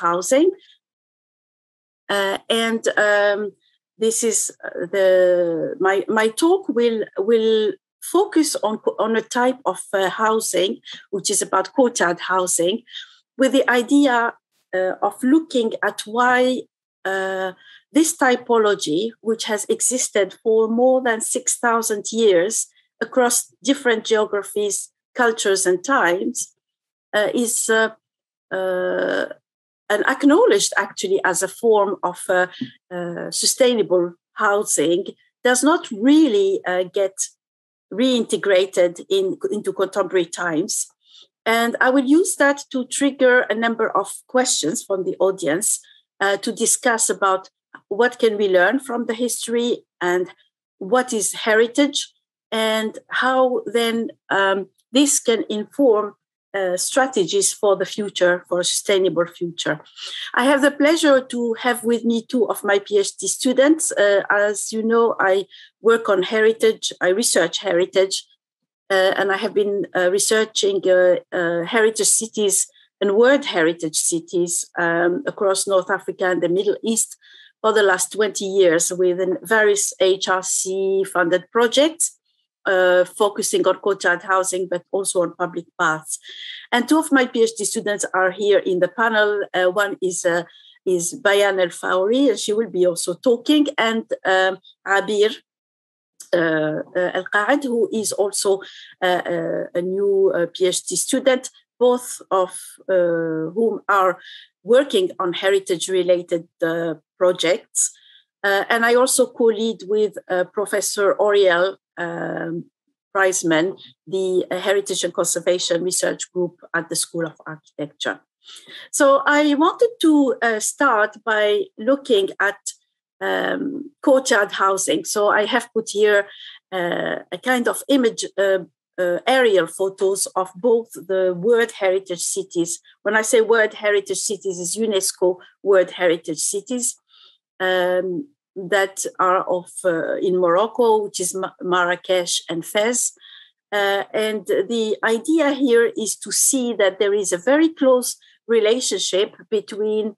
housing. Uh, and um, this is uh, the my my talk will will focus on on a type of uh, housing which is about courtyard housing, with the idea uh, of looking at why uh, this typology, which has existed for more than six thousand years across different geographies, cultures, and times, uh, is and acknowledged actually as a form of uh, uh, sustainable housing does not really uh, get reintegrated in, into contemporary times. And I will use that to trigger a number of questions from the audience uh, to discuss about what can we learn from the history and what is heritage and how then um, this can inform uh, strategies for the future, for a sustainable future. I have the pleasure to have with me two of my PhD students. Uh, as you know, I work on heritage, I research heritage, uh, and I have been uh, researching uh, heritage cities and world heritage cities um, across North Africa and the Middle East for the last 20 years with various HRC funded projects uh, focusing on courtyard housing, but also on public paths. And two of my PhD students are here in the panel. Uh, one is uh, is Bayan El Faouri, and she will be also talking, and um, Abir uh, uh Al Qaad, who is also uh, uh, a new PhD student, both of whom are working on heritage related projects. and I also co lead with Professor Oriel um, Prizeman, the Heritage and Conservation Research Group at the School of Architecture. So I wanted to uh, start by looking at um, courtyard housing. So I have put here uh, a kind of image uh, uh, aerial photos of both the World Heritage Cities. When I say World Heritage Cities, is UNESCO World Heritage Cities. Um, that are of uh, in Morocco, which is Marrakesh and Fez. Uh, and the idea here is to see that there is a very close relationship between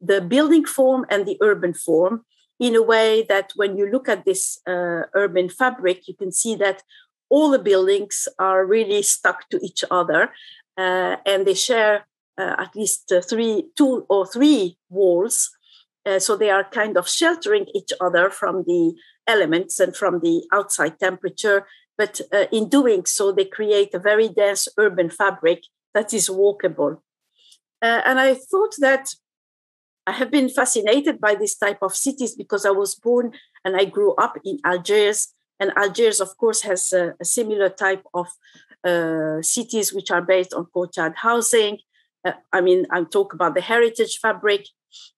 the building form and the urban form in a way that when you look at this uh, urban fabric, you can see that all the buildings are really stuck to each other uh, and they share uh, at least three, two or three walls uh, so they are kind of sheltering each other from the elements and from the outside temperature. But uh, in doing so, they create a very dense urban fabric that is walkable. Uh, and I thought that I have been fascinated by this type of cities because I was born and I grew up in Algiers. And Algiers, of course, has a, a similar type of uh, cities which are based on courtyard housing. Uh, I mean, I'm talking about the heritage fabric,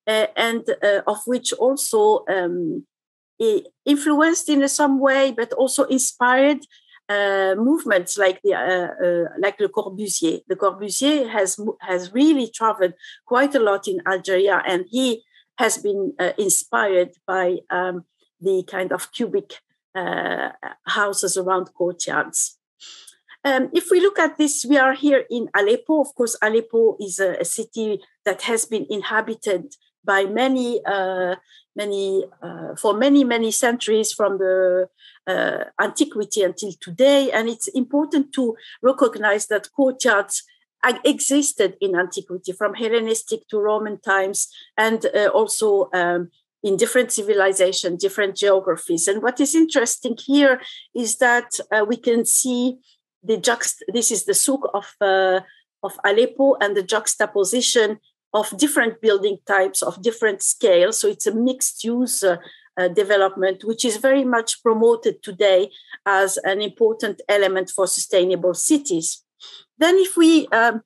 and uh, of which also um, influenced in some way, but also inspired uh, movements like the uh, uh, like Le Corbusier. Le Corbusier has has really traveled quite a lot in Algeria, and he has been uh, inspired by um, the kind of cubic houses around courtyards. Um, if we look at this, we are here in Aleppo. Of course, Aleppo is a, a city that has been inhabited by many, uh, many, uh, for many, many centuries from the uh, antiquity until today. And it's important to recognize that courtyards existed in antiquity, from Hellenistic to Roman times, and uh, also um, in different civilizations, different geographies. And what is interesting here is that uh, we can see the juxt this is the souk of uh, of Aleppo and the juxtaposition of different building types of different scales. So it's a mixed use uh, uh, development, which is very much promoted today as an important element for sustainable cities. Then, if we um,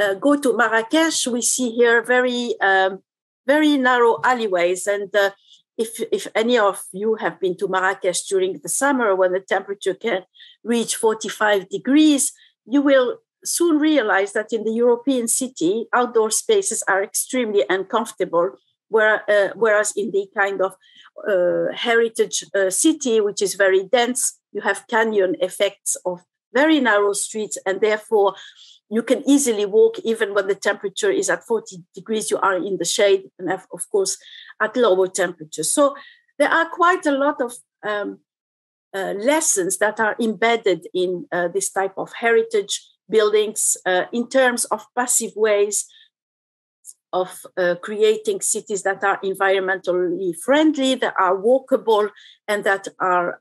uh, go to Marrakesh, we see here very um, very narrow alleyways and uh, if, if any of you have been to Marrakesh during the summer when the temperature can reach 45 degrees, you will soon realize that in the European city, outdoor spaces are extremely uncomfortable, where, uh, whereas in the kind of uh, heritage uh, city, which is very dense, you have canyon effects of very narrow streets, and therefore you can easily walk even when the temperature is at 40 degrees you are in the shade and of course at lower temperatures so there are quite a lot of um, uh, lessons that are embedded in uh, this type of heritage buildings uh, in terms of passive ways of uh, creating cities that are environmentally friendly, that are walkable, and that are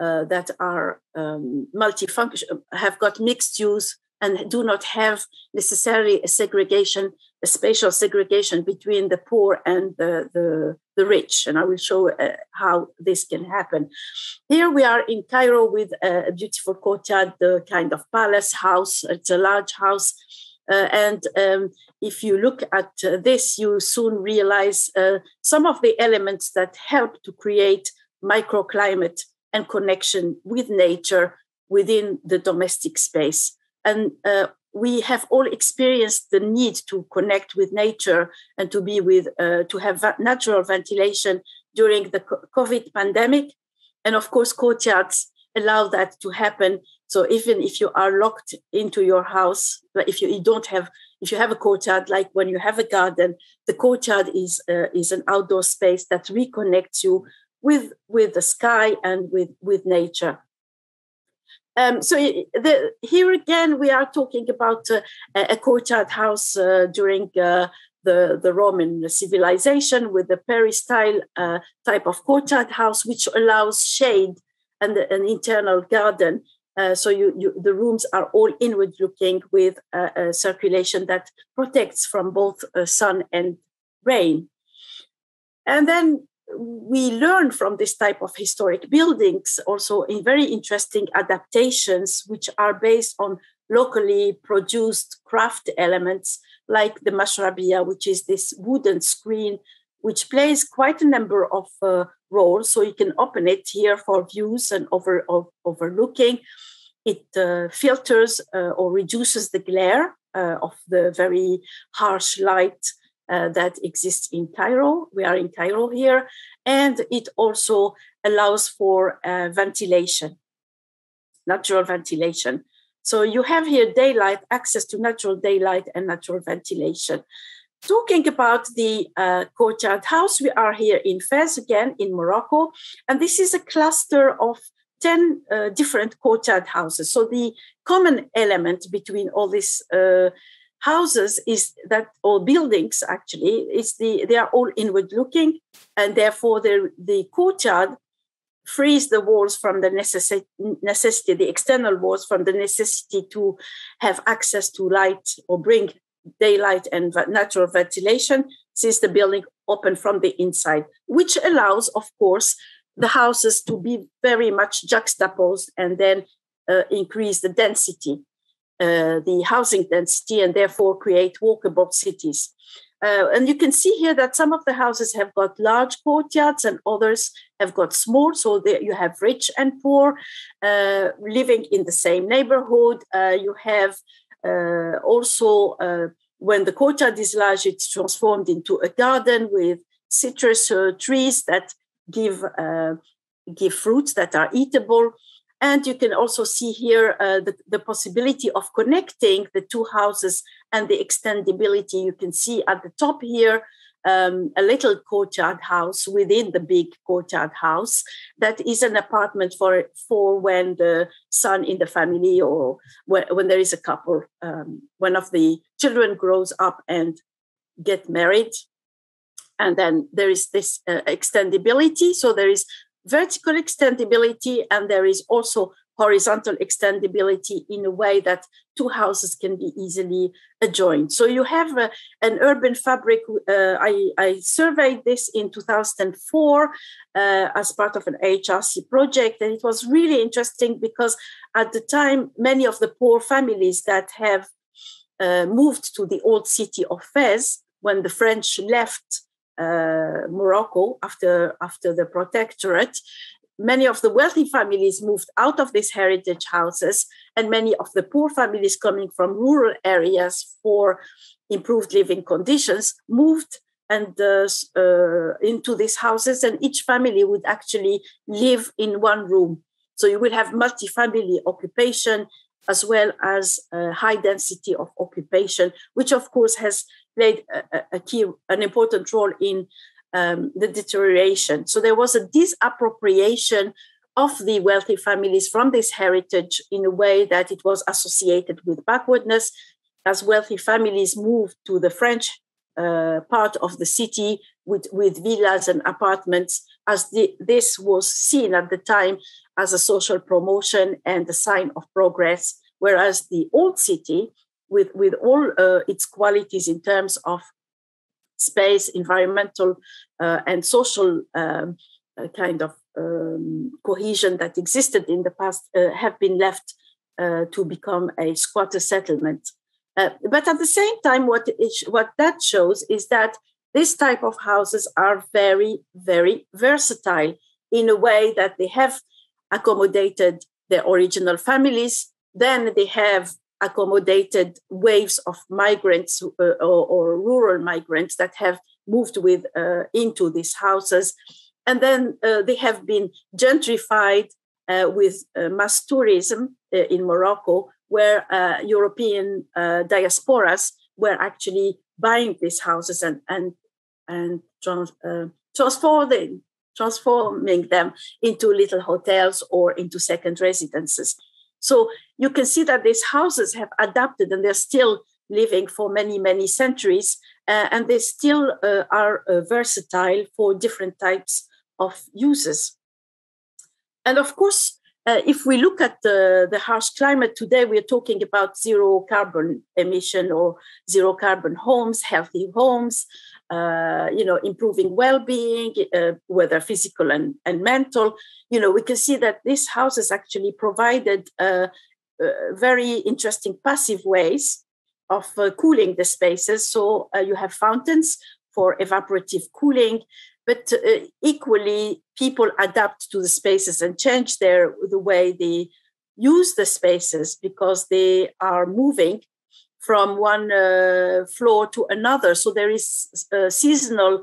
uh, that are um, multifunction, have got mixed use, and do not have necessarily a segregation, a spatial segregation between the poor and the, the, the rich. And I will show uh, how this can happen. Here we are in Cairo with a beautiful courtyard, the kind of palace house. It's a large house. Uh, and um, if you look at uh, this, you soon realize uh, some of the elements that help to create microclimate and connection with nature within the domestic space. And uh, we have all experienced the need to connect with nature and to be with, uh, to have natural ventilation during the COVID pandemic. And of course, courtyards allow that to happen. So even if you are locked into your house, if you, you don't have, if you have a courtyard, like when you have a garden, the courtyard is uh, is an outdoor space that reconnects you with with the sky and with with nature. Um, so the, here again, we are talking about uh, a courtyard house uh, during uh, the, the Roman civilization with the peristyle uh, type of courtyard house, which allows shade and an internal garden. Uh, so you, you, the rooms are all inward looking with a circulation that protects from both uh, sun and rain. And then we learn from this type of historic buildings also in very interesting adaptations, which are based on locally produced craft elements like the mashrabia, which is this wooden screen, which plays quite a number of uh, roles. So you can open it here for views and over, of, overlooking. It uh, filters uh, or reduces the glare uh, of the very harsh light uh, that exists in Cairo. We are in Cairo here. And it also allows for uh, ventilation, natural ventilation. So you have here daylight, access to natural daylight and natural ventilation. Talking about the uh, courtyard house, we are here in Fez again in Morocco, and this is a cluster of 10 uh, different courtyard houses. So the common element between all these uh, houses is that or buildings actually is the they are all inward looking and therefore the the courtyard frees the walls from the necessity, necessity the external walls from the necessity to have access to light or bring daylight and natural ventilation since the building open from the inside which allows of course the houses to be very much juxtaposed and then uh, increase the density uh, the housing density and therefore create walkable cities. Uh, and you can see here that some of the houses have got large courtyards and others have got small. So you have rich and poor uh, living in the same neighborhood. Uh, you have uh, also, when the courtyard is large, it's transformed into a garden with citrus trees that give, give fruits that are eatable. And you can also see here uh, the, the possibility of connecting the two houses and the extendability. You can see at the top here um, a little courtyard house within the big courtyard house. That is an apartment for for when the son in the family or when, when there is a couple um, one of the children grows up and get married. And then there is this uh, extendability. So there is vertical extendability and there is also horizontal extendability in a way that two houses can be easily adjoined. So you have uh, an urban fabric. Uh, I, I, surveyed this in 2004 uh, as part of an HRC project, and it was really interesting because at the time, many of the poor families that have uh, moved to the old city of Fez when the French left Morocco after after the protectorate, many of the wealthy families moved out of these heritage houses, and many of the poor families coming from rural areas for improved living conditions moved and uh, uh, into these houses, and each family would actually live in one room. So you will have multi-family occupation as well as high density of occupation, which of course has played a, a key, an important role in um, the deterioration. So there was a disappropriation of the wealthy families from this heritage in a way that it was associated with backwardness. As wealthy families moved to the French uh, part of the city with, with villas and apartments, as the, this was seen at the time as a social promotion and a sign of progress, whereas the old city, with, with all uh, its qualities in terms of space, environmental, uh, and social um, uh, kind of um, cohesion that existed in the past, uh, have been left uh, to become a squatter settlement. Uh, but at the same time, what, it, what that shows is that this type of houses are very, very versatile in a way that they have accommodated their original families. Then they have accommodated waves of migrants uh, or, or, rural migrants that have moved with uh, into these houses. And then uh, they have been gentrified uh, with uh, mass tourism uh, in Morocco, where European diasporas were actually buying these houses and and and trans, transforming transforming them into little hotels or into second residences. So you can see that these houses have adapted and they're still living for many, many centuries, uh, and they still uh, are uh, versatile for different types of uses. And of course, uh, if we look at the, the harsh climate today, we're talking about zero carbon emission or zero carbon homes, healthy homes, uh, you know, improving well-being, uh, whether physical and, and mental. You know, we can see that these houses actually provided uh, uh very interesting passive ways of uh, cooling the spaces. So you have fountains for evaporative cooling, but equally people adapt to the spaces and change their the way they use the spaces because they are moving from one uh, floor to another. So there is uh, seasonal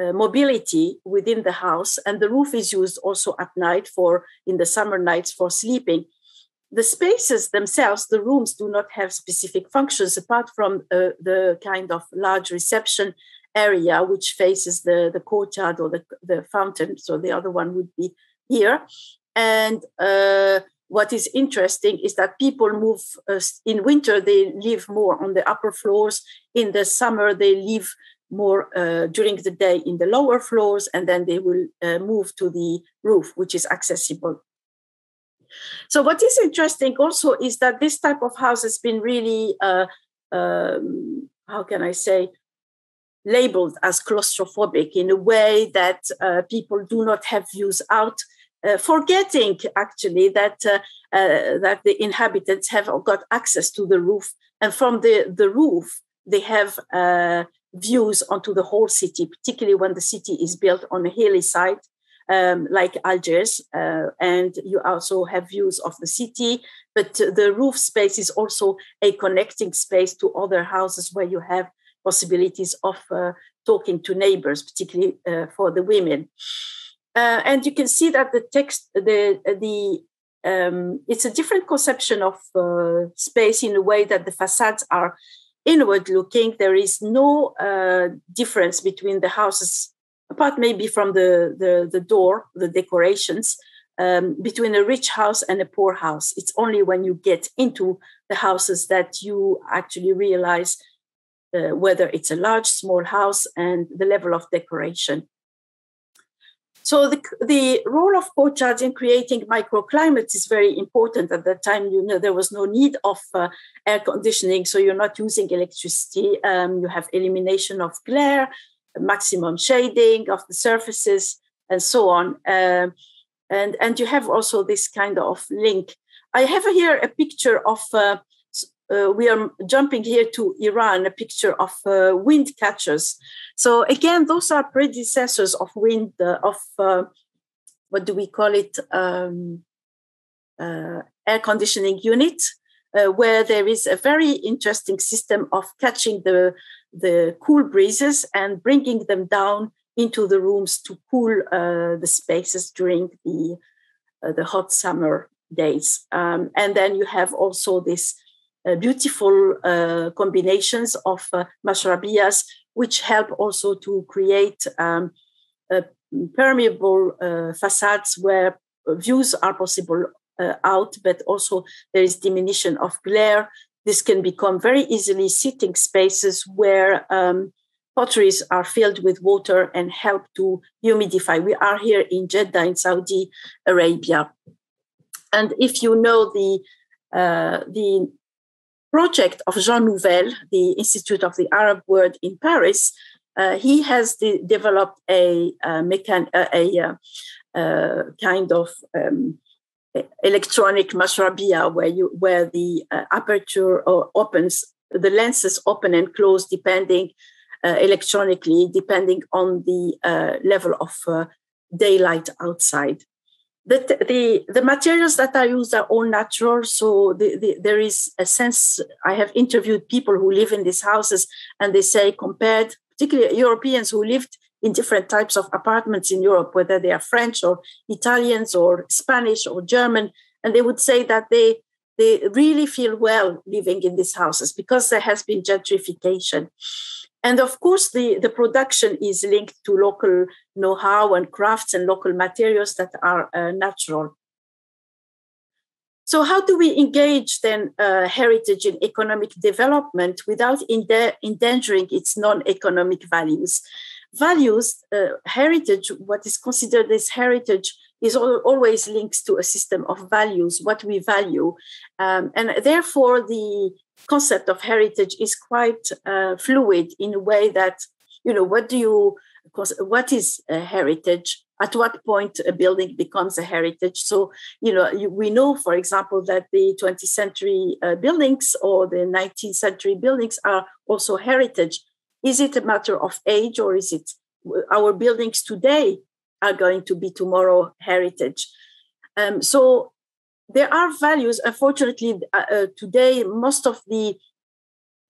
uh, mobility within the house, and the roof is used also at night for in the summer nights for sleeping. The spaces themselves, the rooms, do not have specific functions apart from uh, the kind of large reception area which faces the, the courtyard or the, the fountain. So the other one would be here. And uh, what is interesting is that people move uh, in winter they live more on the upper floors. In the summer they live more uh, during the day in the lower floors and then they will uh, move to the roof which is accessible. So what is interesting also is that this type of house has been really uh, um, how can i say labeled as claustrophobic in a way that uh, people do not have views out uh, forgetting actually that uh, uh, that the inhabitants have got access to the roof, and from the the roof they have uh, views onto the whole city, particularly when the city is built on a hilly side. Um, like Algiers, uh, and you also have views of the city. But the roof space is also a connecting space to other houses where you have possibilities of talking to neighbors, particularly for the women. Uh, and you can see that the text, the the um, it's a different conception of uh, space in a way that the facades are inward looking. There is no uh, difference between the houses, apart maybe from the the, the door, the decorations. Um, between a rich house and a poor house. It's only when you get into the houses that you actually realize uh, whether it's a large, small house and the level of decoration. So the, the role of courtyards in creating microclimates is very important. At that time, you know, there was no need of uh, air conditioning, so you're not using electricity. Um, you have elimination of glare, maximum shading of the surfaces, and so on. Uh, and, and you have also this kind of link. I have here a picture of uh, uh, we are jumping here to Iran, a picture of uh, wind catchers. So again, those are predecessors of wind, uh, of uh, what do we call it, um, uh, air conditioning unit, uh, where there is a very interesting system of catching the, the cool breezes and bringing them down into the rooms to cool the spaces during the, the hot summer days. Um, and then you have also this uh, beautiful uh, combinations of uh, which help also to create um, permeable uh, facades where views are possible uh, out, but also there is diminution of glare. This can become very easily sitting spaces where um, potteries are filled with water and help to humidify. We are here in Jeddah in Saudi Arabia. And if you know the, uh, the project of Jean Nouvel, the Institute of the Arab World in Paris, uh, he has de- developed a, a, mechan- a, a uh, kind of um, electronic mashrabia where you where the uh, aperture opens the lenses open and close depending uh, electronically depending on the uh, level of uh, daylight outside the, the the materials that I use are all natural so the, the, there is a sense i have interviewed people who live in these houses and they say compared particularly europeans who lived in different types of apartments in Europe, whether they are French or Italians or Spanish or German, and they would say that they they really feel well living in these houses because there has been gentrification. And of course, the, the production is linked to local know how and crafts and local materials that are uh, natural. So, how do we engage then uh, heritage in economic development without endangering its non economic values? values, uh, heritage, what is considered as heritage, is always linked to a system of values, what we value. Um, and therefore, the concept of heritage is quite uh, fluid in a way that, you know, what do you, what is a heritage? At what point a building becomes a heritage? So, you know, we know, for example, that the 20th century uh, buildings or the 19th century buildings are also heritage is it a matter of age or is it our buildings today are going to be tomorrow heritage? Um, so there are values. Unfortunately, uh, uh, today most of the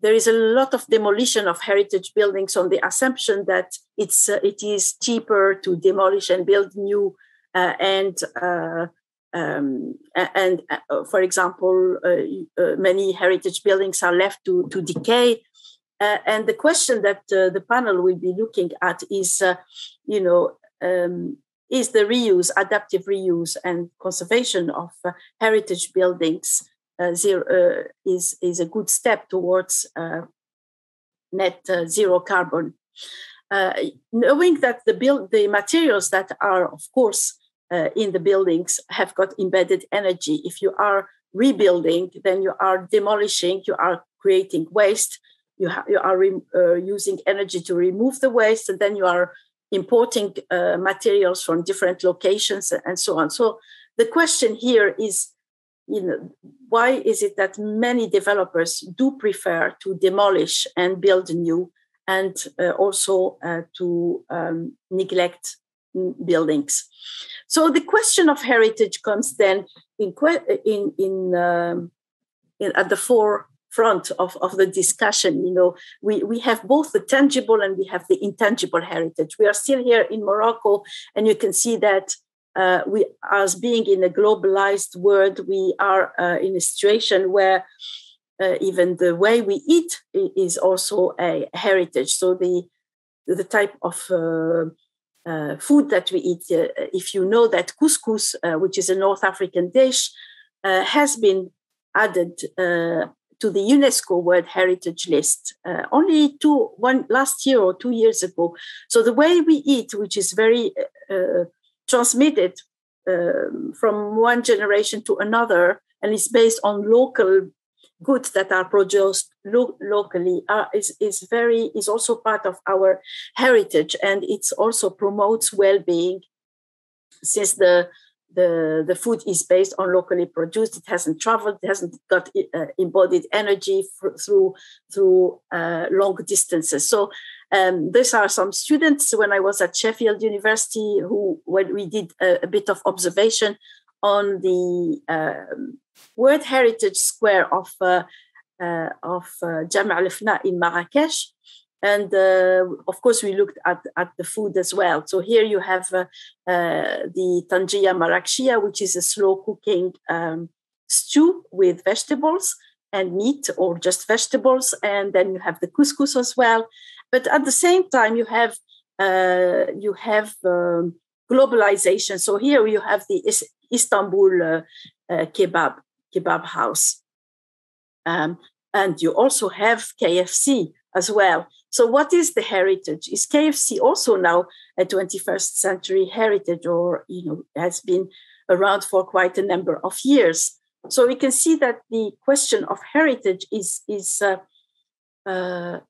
there is a lot of demolition of heritage buildings on the assumption that it's uh, it is cheaper to demolish and build new uh, and uh, um, and uh, for example, many heritage buildings are left to, to decay and the question that the panel will be looking at is, you know, um, is the reuse, adaptive reuse, and conservation of uh, heritage buildings uh, zero, uh, is is a good step towards net zero carbon. knowing that the build the materials that are, of course, in the buildings have got embedded energy. If you are rebuilding, then you are demolishing, you are creating waste you, you are re- uh, using energy to remove the waste, and then you are importing uh, materials from different locations and so on. So the question here is, you know, why is it that many developers do prefer to demolish and build new, and uh, also uh, to um, neglect buildings? So the question of heritage comes then in in in, um, in at the fore front of, of the discussion. You know, we, we have both the tangible and we have the intangible heritage. We are still here in Morocco, and you can see that uh, we, as being in a globalized world, we are uh, in a situation where uh, even the way we eat is also a heritage. So the the type of uh, uh, food that we eat, uh, if you know that couscous, which is a North African dish, has been added to the UNESCO World Heritage List uh, only two one last year or two years ago. So the way we eat, which is very uh, transmitted um, from one generation to another, and is based on local goods that are produced lo- locally, uh, is is very is also part of our heritage, and it also promotes well-being. Since the the, the food is based on locally produced. It hasn't traveled. It hasn't got uh, embodied energy through through uh, long distances. So um, these are some students when I was at Sheffield University who when we did a, a bit of observation on the um, World Heritage Square of uh, uh of uh, Jam al Fna in Marrakesh. And uh, of course, we looked at, at the food as well. So here you have uh, uh, the tangia maraqshia, which is a slow cooking um, stew with vegetables and meat or just vegetables. And then you have the couscous as well. But at the same time, you have uh, you have um, globalization. So here you have the Istanbul uh, uh, kebab kebab house, um, and you also have KFC as well. So what is the heritage? Is KFC also now a 21st century heritage, or you know has been around for quite a number of years? So we can see that the question of heritage is is uh, uh,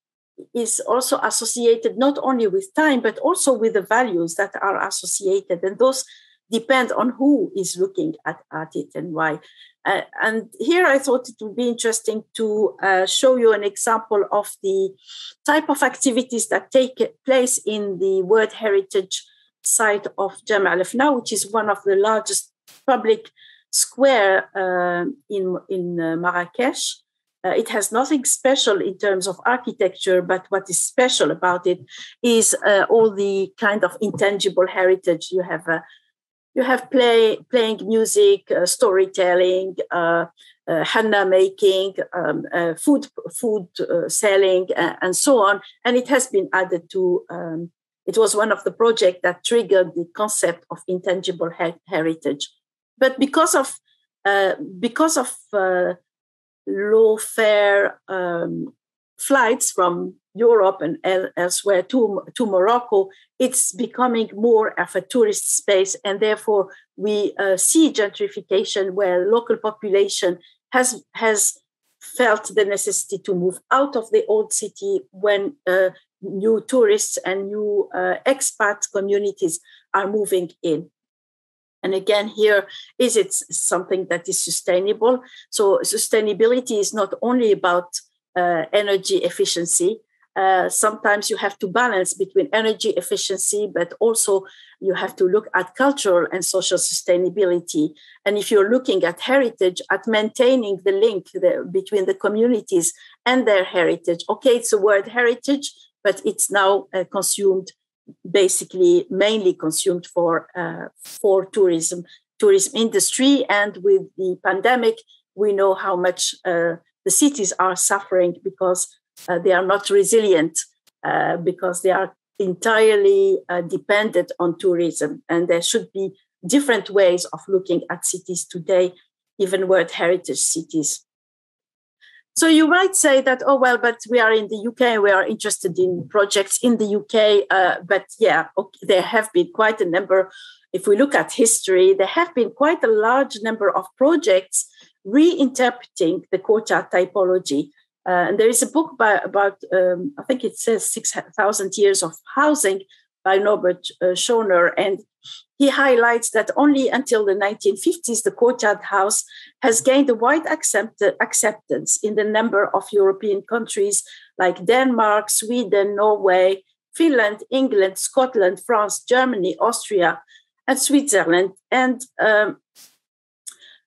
is also associated not only with time but also with the values that are associated and those depend on who is looking at, at it and why uh, and here i thought it would be interesting to uh, show you an example of the type of activities that take place in the world heritage site of Jam al Fna, which is one of the largest public square uh, in, in uh, marrakesh uh, it has nothing special in terms of architecture, but what is special about it is uh, all the kind of intangible heritage you have. You have play, playing music, uh, storytelling, uh, uh, henna making, um, food food selling, and so on. And it has been added to. Um, it was one of the projects that triggered the concept of intangible he- heritage. But because of because of low fare um, flights from Europe and elsewhere to, to Morocco, it's becoming more of a tourist space. And therefore, we uh, see gentrification where local population has, has felt the necessity to move out of the old city when uh, new tourists and new uh, expat communities are moving in. And again, here is it something that is sustainable? So sustainability is not only about uh, energy efficiency. Uh, sometimes you have to balance between energy efficiency, but also you have to look at cultural and social sustainability. And if you're looking at heritage, at maintaining the link the, between the communities and their heritage. Okay, it's a word heritage, but it's now uh, consumed basically mainly consumed for uh, for tourism tourism industry and with the pandemic we know how much uh, the cities are suffering because uh, they are not resilient uh, because they are entirely uh, dependent on tourism and there should be different ways of looking at cities today even world heritage cities so you might say that, oh, well, but we are in the UK, we are interested in projects in the UK. Uh, but yeah, okay, there have been quite a number. If we look at history, there have been quite a large number of projects reinterpreting the courtyard typology. Uh, and there is a book by, about, um, I think it says 6,000 years of housing by Norbert uh, Schoenauer. And he highlights that only until the 1950s, the courtyard house has gained a wide accept- acceptance in the number of European countries like Denmark, Sweden, Norway, Finland, England, Scotland, France, Germany, Austria, and Switzerland. And um,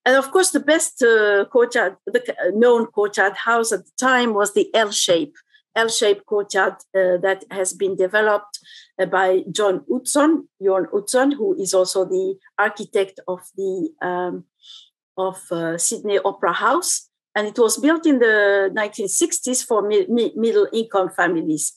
and of course, the best uh, courtyard, the known courtyard house at the time was the L shape, L-shaped courtyard uh, that has been developed uh, by John Utzon, Jorn Utzon, who is also the architect of the um, of uh, Sydney Opera House, and it was built in the 1960s for mi- mi- middle income families.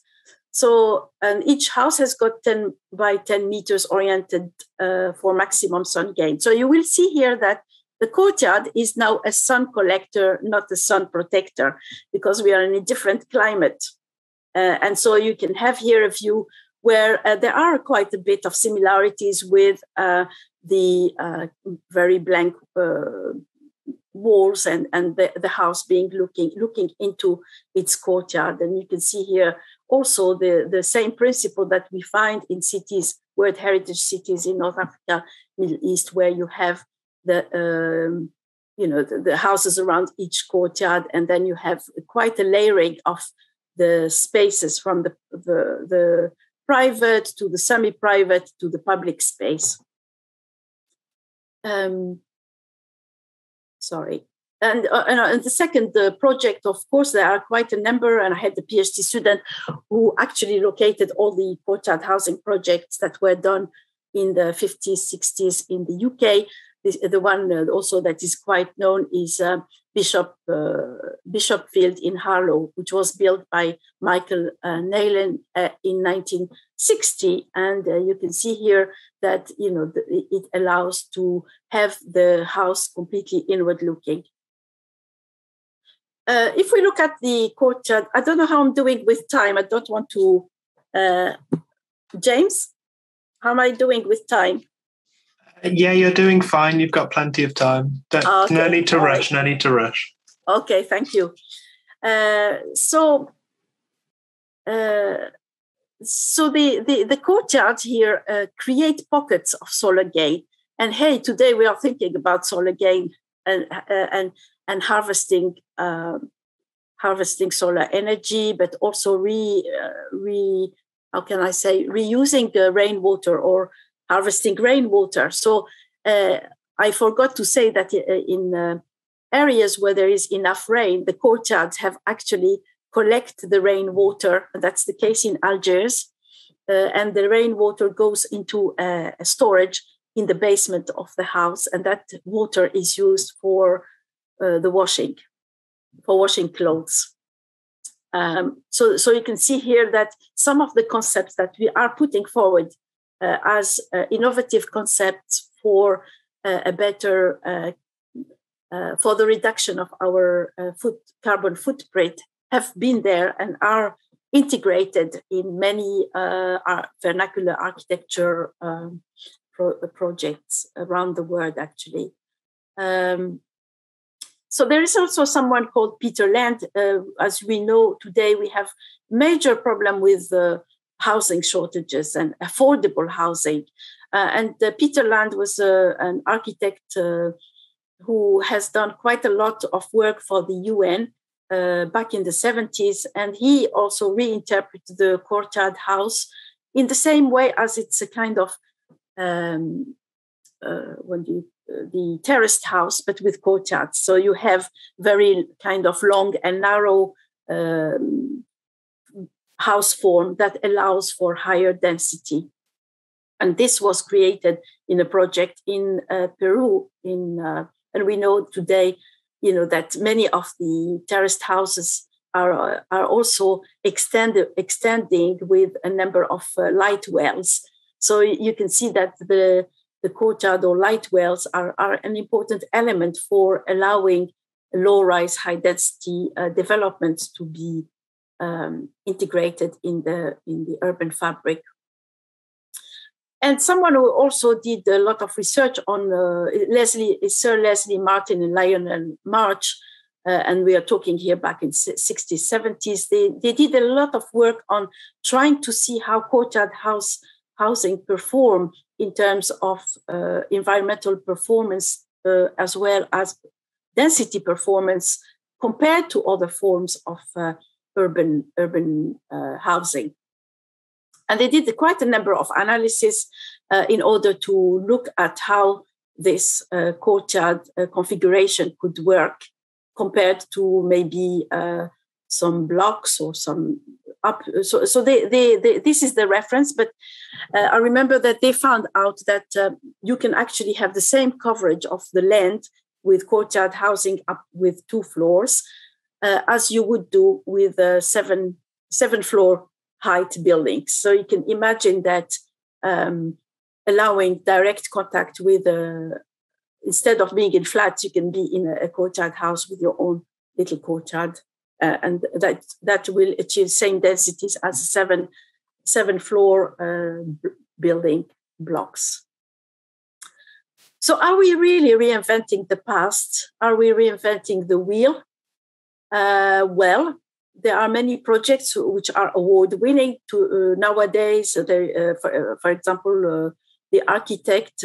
So, and each house has got 10 by 10 meters oriented uh, for maximum sun gain. So you will see here that the courtyard is now a sun collector, not a sun protector, because we are in a different climate. Uh, and so you can have here a view where uh, there are quite a bit of similarities with uh, the uh, very blank uh, walls and, and the, the house being looking looking into its courtyard. And you can see here also the, the same principle that we find in cities, World Heritage cities in North Africa, Middle East, where you have the um, you know the, the, houses around each courtyard, and then you have quite a layering of the spaces from the the, the private to the semi-private to the public space. Um, sorry. and, uh, and, uh, the second project, of course, there are quite a number, and I had the PhD student who actually located all the courtyard housing projects that were done in the 50s, 60s in the UK. The, the one uh, also that is quite known is uh, Bishop uh, Bishopfield in Harlow, which was built by Michael uh, Neylan in 1960, and you can see here that you know the, it allows to have the house completely inward looking. Uh, if we look at the courtyard, I don't know how I'm doing with time. I don't want to. Uh, James, how am I doing with time? Yeah, you're doing fine. You've got plenty of time. Okay. No need to rush. No need to rush. Okay, thank you. Uh, so, uh, so the, the, the courtyard here uh, create pockets of solar gain. And hey, today we are thinking about solar gain and uh, and and harvesting uh, harvesting solar energy, but also re uh, re how can I say reusing rainwater or harvesting rainwater. So uh, I forgot to say that uh, in uh, areas where there is enough rain, the courtyards have actually collect the rainwater. That's the case in Algiers, and the rainwater goes into a storage in the basement of the house, and that water is used for uh, the washing, for washing clothes. Um, so, so you can see here that some of the concepts that we are putting forward uh, as uh, innovative concepts for uh, a better uh, uh, for the reduction of our carbon footprint have been there and are integrated in many vernacular architecture um, pro- projects around the world actually um, so there is also someone called Peter Land. Uh, as we know today, we have major problem with uh, housing shortages and affordable housing. Uh, and uh, Peter Land was uh, an architect uh, who has done quite a lot of work for the UN back in the 70s. And he also reinterpreted the courtyard house in the same way as it's a kind of um, when you the terraced house, but with courtyards. So you have very kind of long and narrow um, house form that allows for higher density. And this was created in a project in uh, Peru. In uh, and we know today, you know that many of the terraced houses are are also extended extending with a number of uh, light wells. So you can see that the the courtyard or light wells are, are an important element for allowing low rise, high density uh, developments to be um, integrated in the, in the urban fabric. And someone who also did a lot of research on uh, Leslie, Sir Leslie Martin and Lionel March, uh, and we are talking here back in 60s, 70s, they, they did a lot of work on trying to see how courtyard house housing perform in terms of uh, environmental performance uh, as well as density performance compared to other forms of uh, urban urban uh, housing. And they did quite a number of analyses uh, in order to look at how this uh, courtyard configuration could work compared to maybe some blocks or some up so so they, they, they this is the reference but uh, i remember that they found out that uh, you can actually have the same coverage of the land with courtyard housing up with two floors uh, as you would do with a seven seven floor height buildings so you can imagine that um, allowing direct contact with a uh, instead of being in flats you can be in a, a courtyard house with your own little courtyard uh, and that that will achieve same densities as seven seven floor uh, building blocks. So, are we really reinventing the past? Are we reinventing the wheel? Uh, well, there are many projects which are award winning to uh, nowadays. They, uh, for, uh, for, example, the architect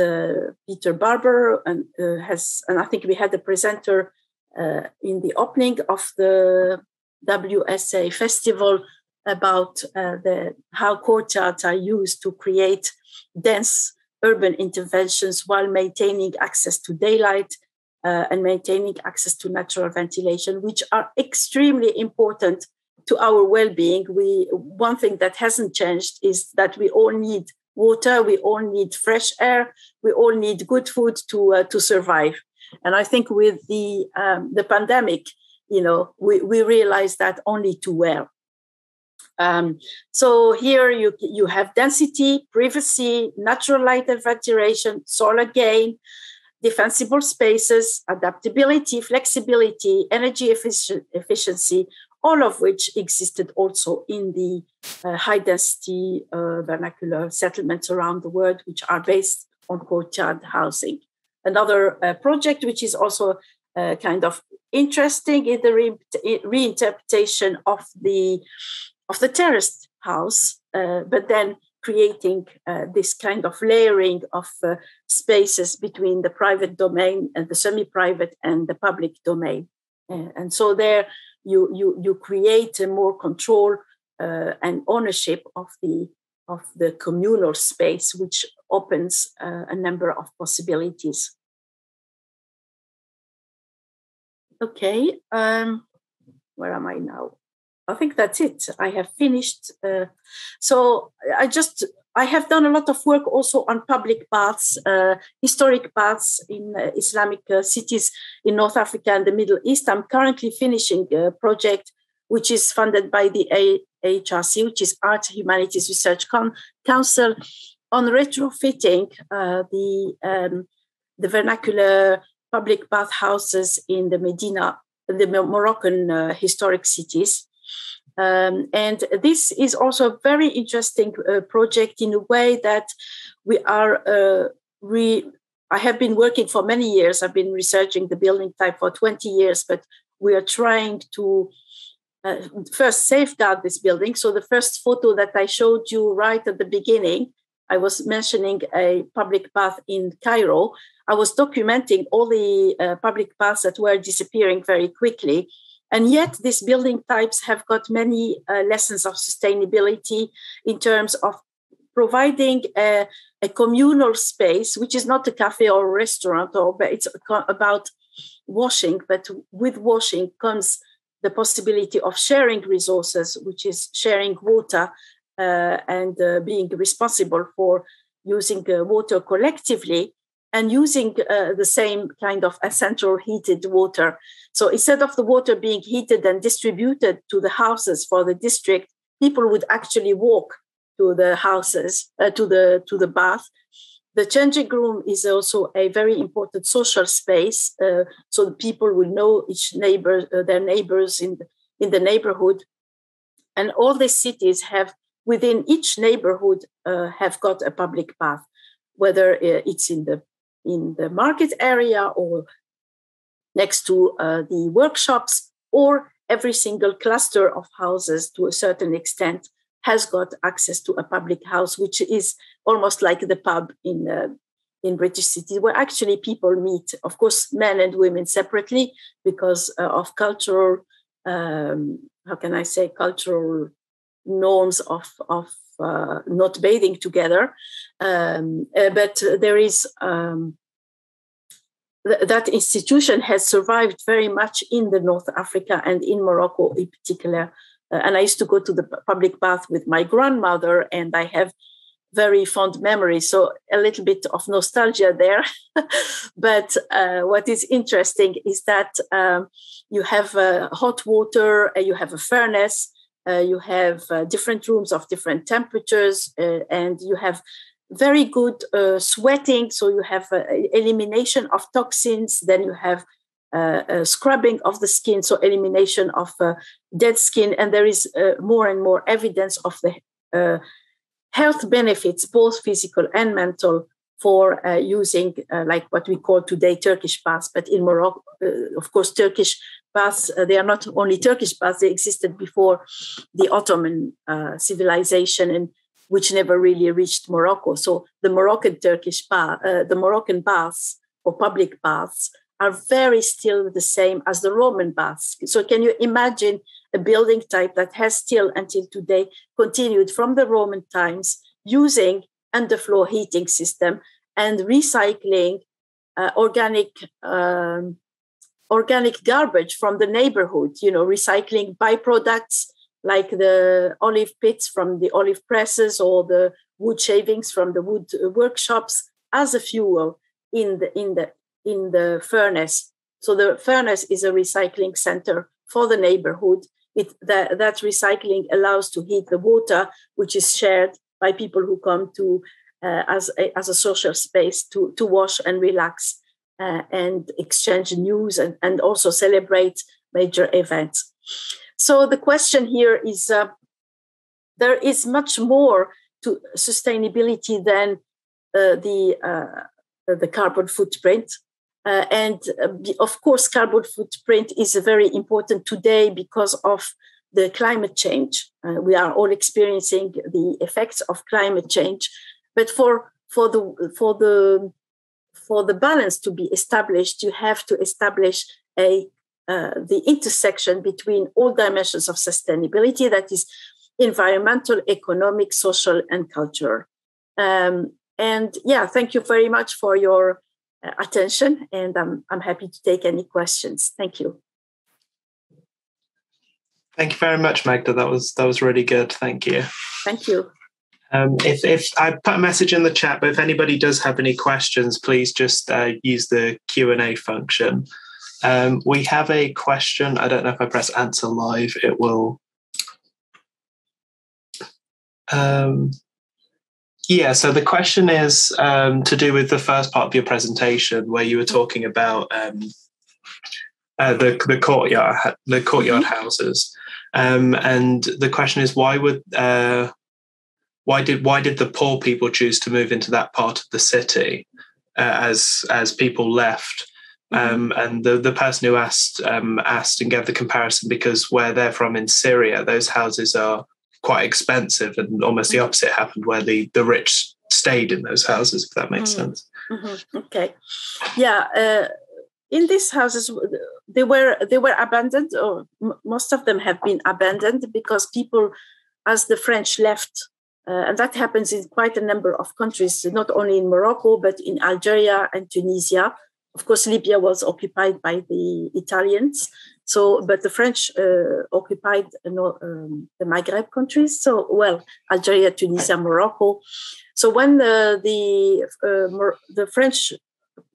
Peter Barber and has, and I think we had a presenter uh, in the opening of the WSA festival about uh, the how courtyards are used to create dense urban interventions while maintaining access to daylight uh, and maintaining access to natural ventilation, which are extremely important to our well-being. We one thing that hasn't changed is that we all need water, we all need fresh air, we all need good food to uh, to survive. And I think with the um, the pandemic, you know, we, we realize that only too well. Um, so here you you have density, privacy, natural light and ventilation, solar gain, defensible spaces, adaptability, flexibility, energy efficient, efficiency, all of which existed also in the uh, high density uh, vernacular settlements around the world, which are based on courtyard housing. Another uh, project, which is also uh, kind of interesting, is the re- reinterpretation of the of the terraced house, uh, but then creating uh, this kind of layering of uh, spaces between the private domain and the semi-private and the public domain. Uh, and so there you, you, you create a more control uh, and ownership of the, of the communal space, which opens uh, a number of possibilities. Okay, um, where am I now? I think that's it. I have finished. Uh, so I just I have done a lot of work also on public baths, uh, historic baths in uh, Islamic uh, cities in North Africa and the Middle East. I'm currently finishing a project which is funded by the AHRC, which is Art Humanities Research Con- Council, on retrofitting uh, the um, the vernacular public bathhouses in the Medina, the Moroccan uh, historic cities. Um, and this is also a very interesting uh, project in a way that we are uh, re- I have been working for many years. I've been researching the building type for 20 years, but we are trying to uh, first safeguard this building. So the first photo that I showed you right at the beginning, I was mentioning a public bath in Cairo. I was documenting all the uh, public baths that were disappearing very quickly and yet, these building types have got many uh, lessons of sustainability in terms of providing a, a, communal space, which is not a cafe or a restaurant, or but it's about washing. But with washing comes the possibility of sharing resources, which is sharing water uh, and uh, being responsible for using uh, water collectively and using uh, the same kind of central heated water. So instead of the water being heated and distributed to the houses for the district, people would actually walk to the houses, uh, to the to the bath. The changing room is also a very important social space, uh, so people will know each neighbor, uh, their neighbors in the, in the neighborhood, and all the cities have within each neighborhood uh, have got a public bath, whether uh, it's in the in the market area or next to uh, the workshops, or every single cluster of houses to a certain extent has got access to a public house, which is almost like the pub in uh, in British cities, where actually people meet. Of course, men and women separately because uh, of cultural, um, how can I say, cultural norms of of uh, not bathing together. Um, uh, but there is um, th- that institution has survived very much in the North Africa and in Morocco in particular. Uh, and I used to go to the public bath with my grandmother, and I have very fond memories. So a little bit of nostalgia there. but uh, what is interesting is that um, you have uh, hot water, uh, you have a furnace, you have uh, different rooms of different temperatures, uh, and you have very good uh, sweating. So you have uh, elimination of toxins, then you have uh, scrubbing of the skin, so elimination of dead skin, and there is more and more evidence of the health benefits, both physical and mental, for uh, using uh, like what we call today Turkish baths. But in Morocco, uh, of course, Turkish baths, they are not only Turkish baths, they existed before the Ottoman civilization. And which never really reached Morocco. So the Moroccan Turkish bath, uh, the Moroccan baths or public baths are very still the same as the Roman baths. So can you imagine a building type that has still until today continued from the Roman times using underfloor heating system and recycling uh, organic um, organic garbage from the neighborhood. You know, recycling byproducts like the olive pits from the olive presses or the wood shavings from the wood workshops as a fuel in the in the in the furnace. So the furnace is a recycling center for the neighborhood. It, that, that recycling allows to heat the water, which is shared by people who come to uh, as, a, as a social space to, to wash and relax uh, and exchange news and, and also celebrate major events. So the question here is uh, there is much more to sustainability than uh, the uh, the carbon footprint. Uh, and uh, of course, carbon footprint is very important today because of the climate change. We are all experiencing the effects of climate change. But for for the for the for the balance to be established, you have to establish a uh, the intersection between all dimensions of sustainability that is environmental, economic, social, and cultural. Um, and yeah, thank you very much for your uh, attention. And I'm, I'm happy to take any questions. Thank you. Thank you very much, Magda. That was that was really good. Thank you. Thank you. Um, if if I put a message in the chat, but if anybody does have any questions, please just uh, use the Q and A function. Um, we have a question. I don't know if I press answer live, it will. Um, yeah, so the question is um, to do with the first part of your presentation, where you were talking about um, uh, the the courtyard the courtyard mm-hmm. houses, um, and the question is why would uh, why did why did the poor people choose to move into that part of the city uh, as as people left? Mm-hmm. Um, and the, the person who asked um, asked and gave the comparison because where they're from in Syria, those houses are quite expensive, and almost the mm-hmm. opposite happened where the the rich stayed in those houses. If that makes mm-hmm. sense. Mm-hmm. Okay, yeah. Uh, in these houses, they were they were abandoned, or m- most of them have been abandoned because people, as the French left, uh, and that happens in quite a number of countries, not only in Morocco but in Algeria and Tunisia. Of course, Libya was occupied by the Italians, so, but the French uh, occupied um, the Maghreb countries. So, well, Algeria, Tunisia, Morocco. So, when the the, uh, the French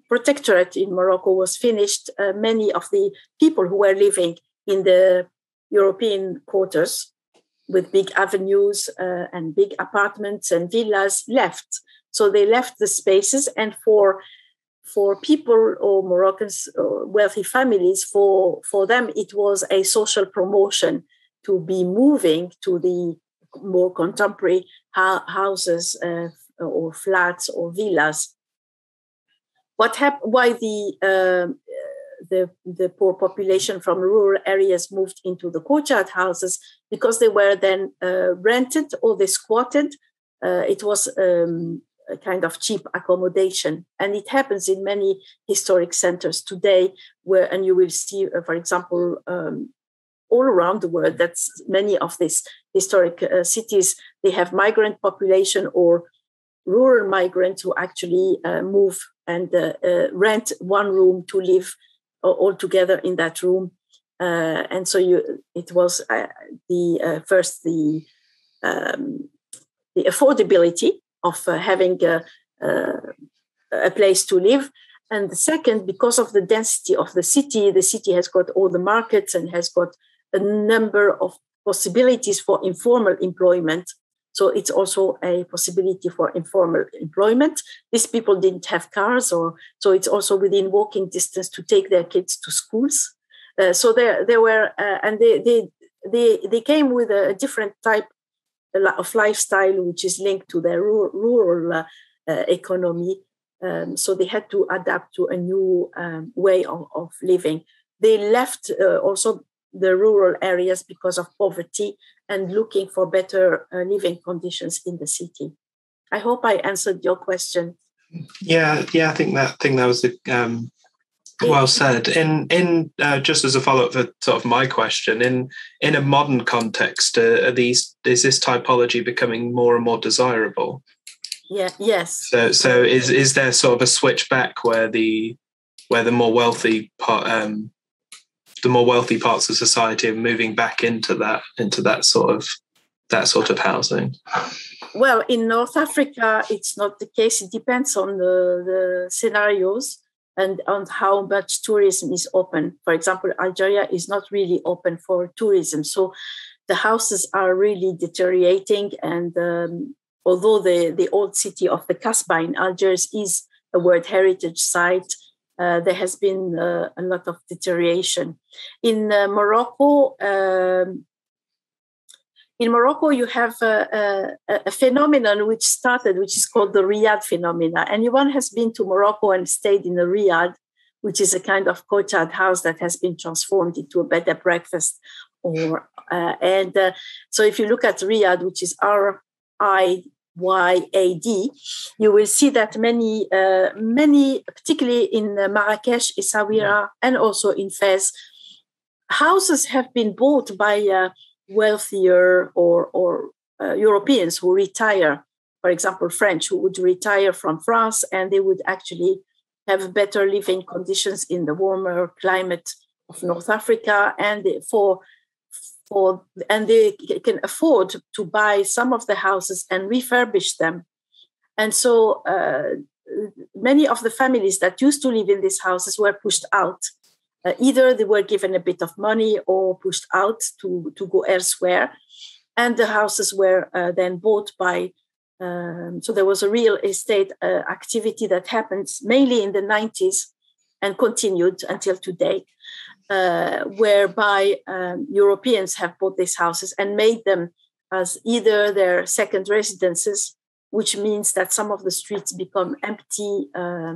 protectorate in Morocco was finished, uh, many of the people who were living in the European quarters with big avenues uh, and big apartments and villas left. So they left the spaces, and for for people or Moroccans or wealthy families, for, for them, it was a social promotion to be moving to the more contemporary houses uh, or flats or villas. What happened? Why the uh, the the poor population from rural areas moved into the courtyard houses because they were then uh, rented or they squatted. Uh, it was um, a kind of cheap accommodation. And it happens in many historic centers today, where, and you will see, uh, for example, um, all around the world, that's many of these historic uh, cities, they have migrant population or rural migrants who actually uh, move and uh, uh rent one room to live all together in that room. Uh, and so you, it was the first the um, the affordability of uh, having a, a place to live. And the second, because of the density of the city, the city has got all the markets and has got a number of possibilities for informal employment. So it's also a possibility for informal employment. These people didn't have cars, or so it's also within walking distance to take their kids to schools. Uh, so there, there were, uh, and they, they, they, they came with a different type of lifestyle which is linked to their rural, rural uh, uh, economy. Um, so they had to adapt to a new um, way of, of, living. They left uh, also the rural areas because of poverty and looking for better uh, living conditions in the city. I hope I answered your question. Yeah, yeah, I think that I think that was um, well said. In in uh, just as a follow up for sort of my question, in in a modern context, uh, are these is this typology becoming more and more desirable? Yeah. Yes. So, so is is there sort of a switch back where the where the more wealthy part, um, the more wealthy parts of society are moving back into that into that sort of that sort of housing? Well, in North Africa, it's not the case. It depends on the, the scenarios and on how much tourism is open. For example, Algeria is not really open for tourism, so the houses are really deteriorating. And um, although the, the old city of the Kasbah in Algiers is a World Heritage Site, uh, there has been uh, a lot of deterioration. In uh, Morocco, um, in Morocco, you have a, a, a, phenomenon which started, which is called the Riad phenomena. Anyone has been to Morocco and stayed in a Riad, which is a kind of courtyard house that has been transformed into a bed and breakfast. Or uh, and uh, so, if you look at Riad, which is R I Y A D, you will see that many, uh, many, particularly in Marrakesh, Essaouira, and also in Fez, houses have been bought by uh, wealthier or, or uh, Europeans who retire, for example, French who would retire from France and they would actually have better living conditions in the warmer climate of North Africa and for for and they can afford to buy some of the houses and refurbish them. And so uh, many of the families that used to live in these houses were pushed out. Uh, either they were given a bit of money or pushed out to, to go elsewhere. And the houses were uh, then bought by, um, so there was a real estate uh, activity that happened mainly in the 90s and continued until today, uh, whereby um, Europeans have bought these houses and made them as either their second residences, which means that some of the streets become empty uh,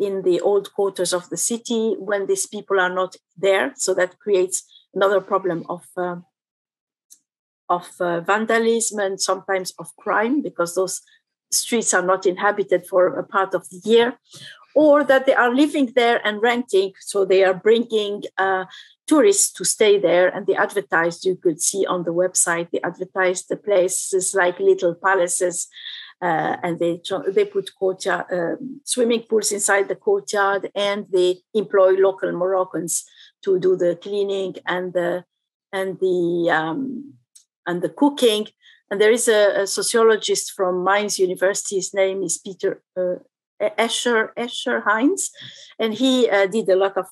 in the old quarters of the city when these people are not there. So that creates another problem of uh, of vandalism and sometimes of crime because those streets are not inhabited for a part of the year, or that they are living there and renting. So they are bringing uh, tourists to stay there and they advertise. You could see on the website they advertise the places like little palaces uh, and they they put courtyard um, swimming pools inside the courtyard, and they employ local Moroccans to do the cleaning and the and the um, and the cooking. And there is a, a, sociologist from Mainz University. His name is Peter uh, Escher Escher Heinz, and he uh, did a lot of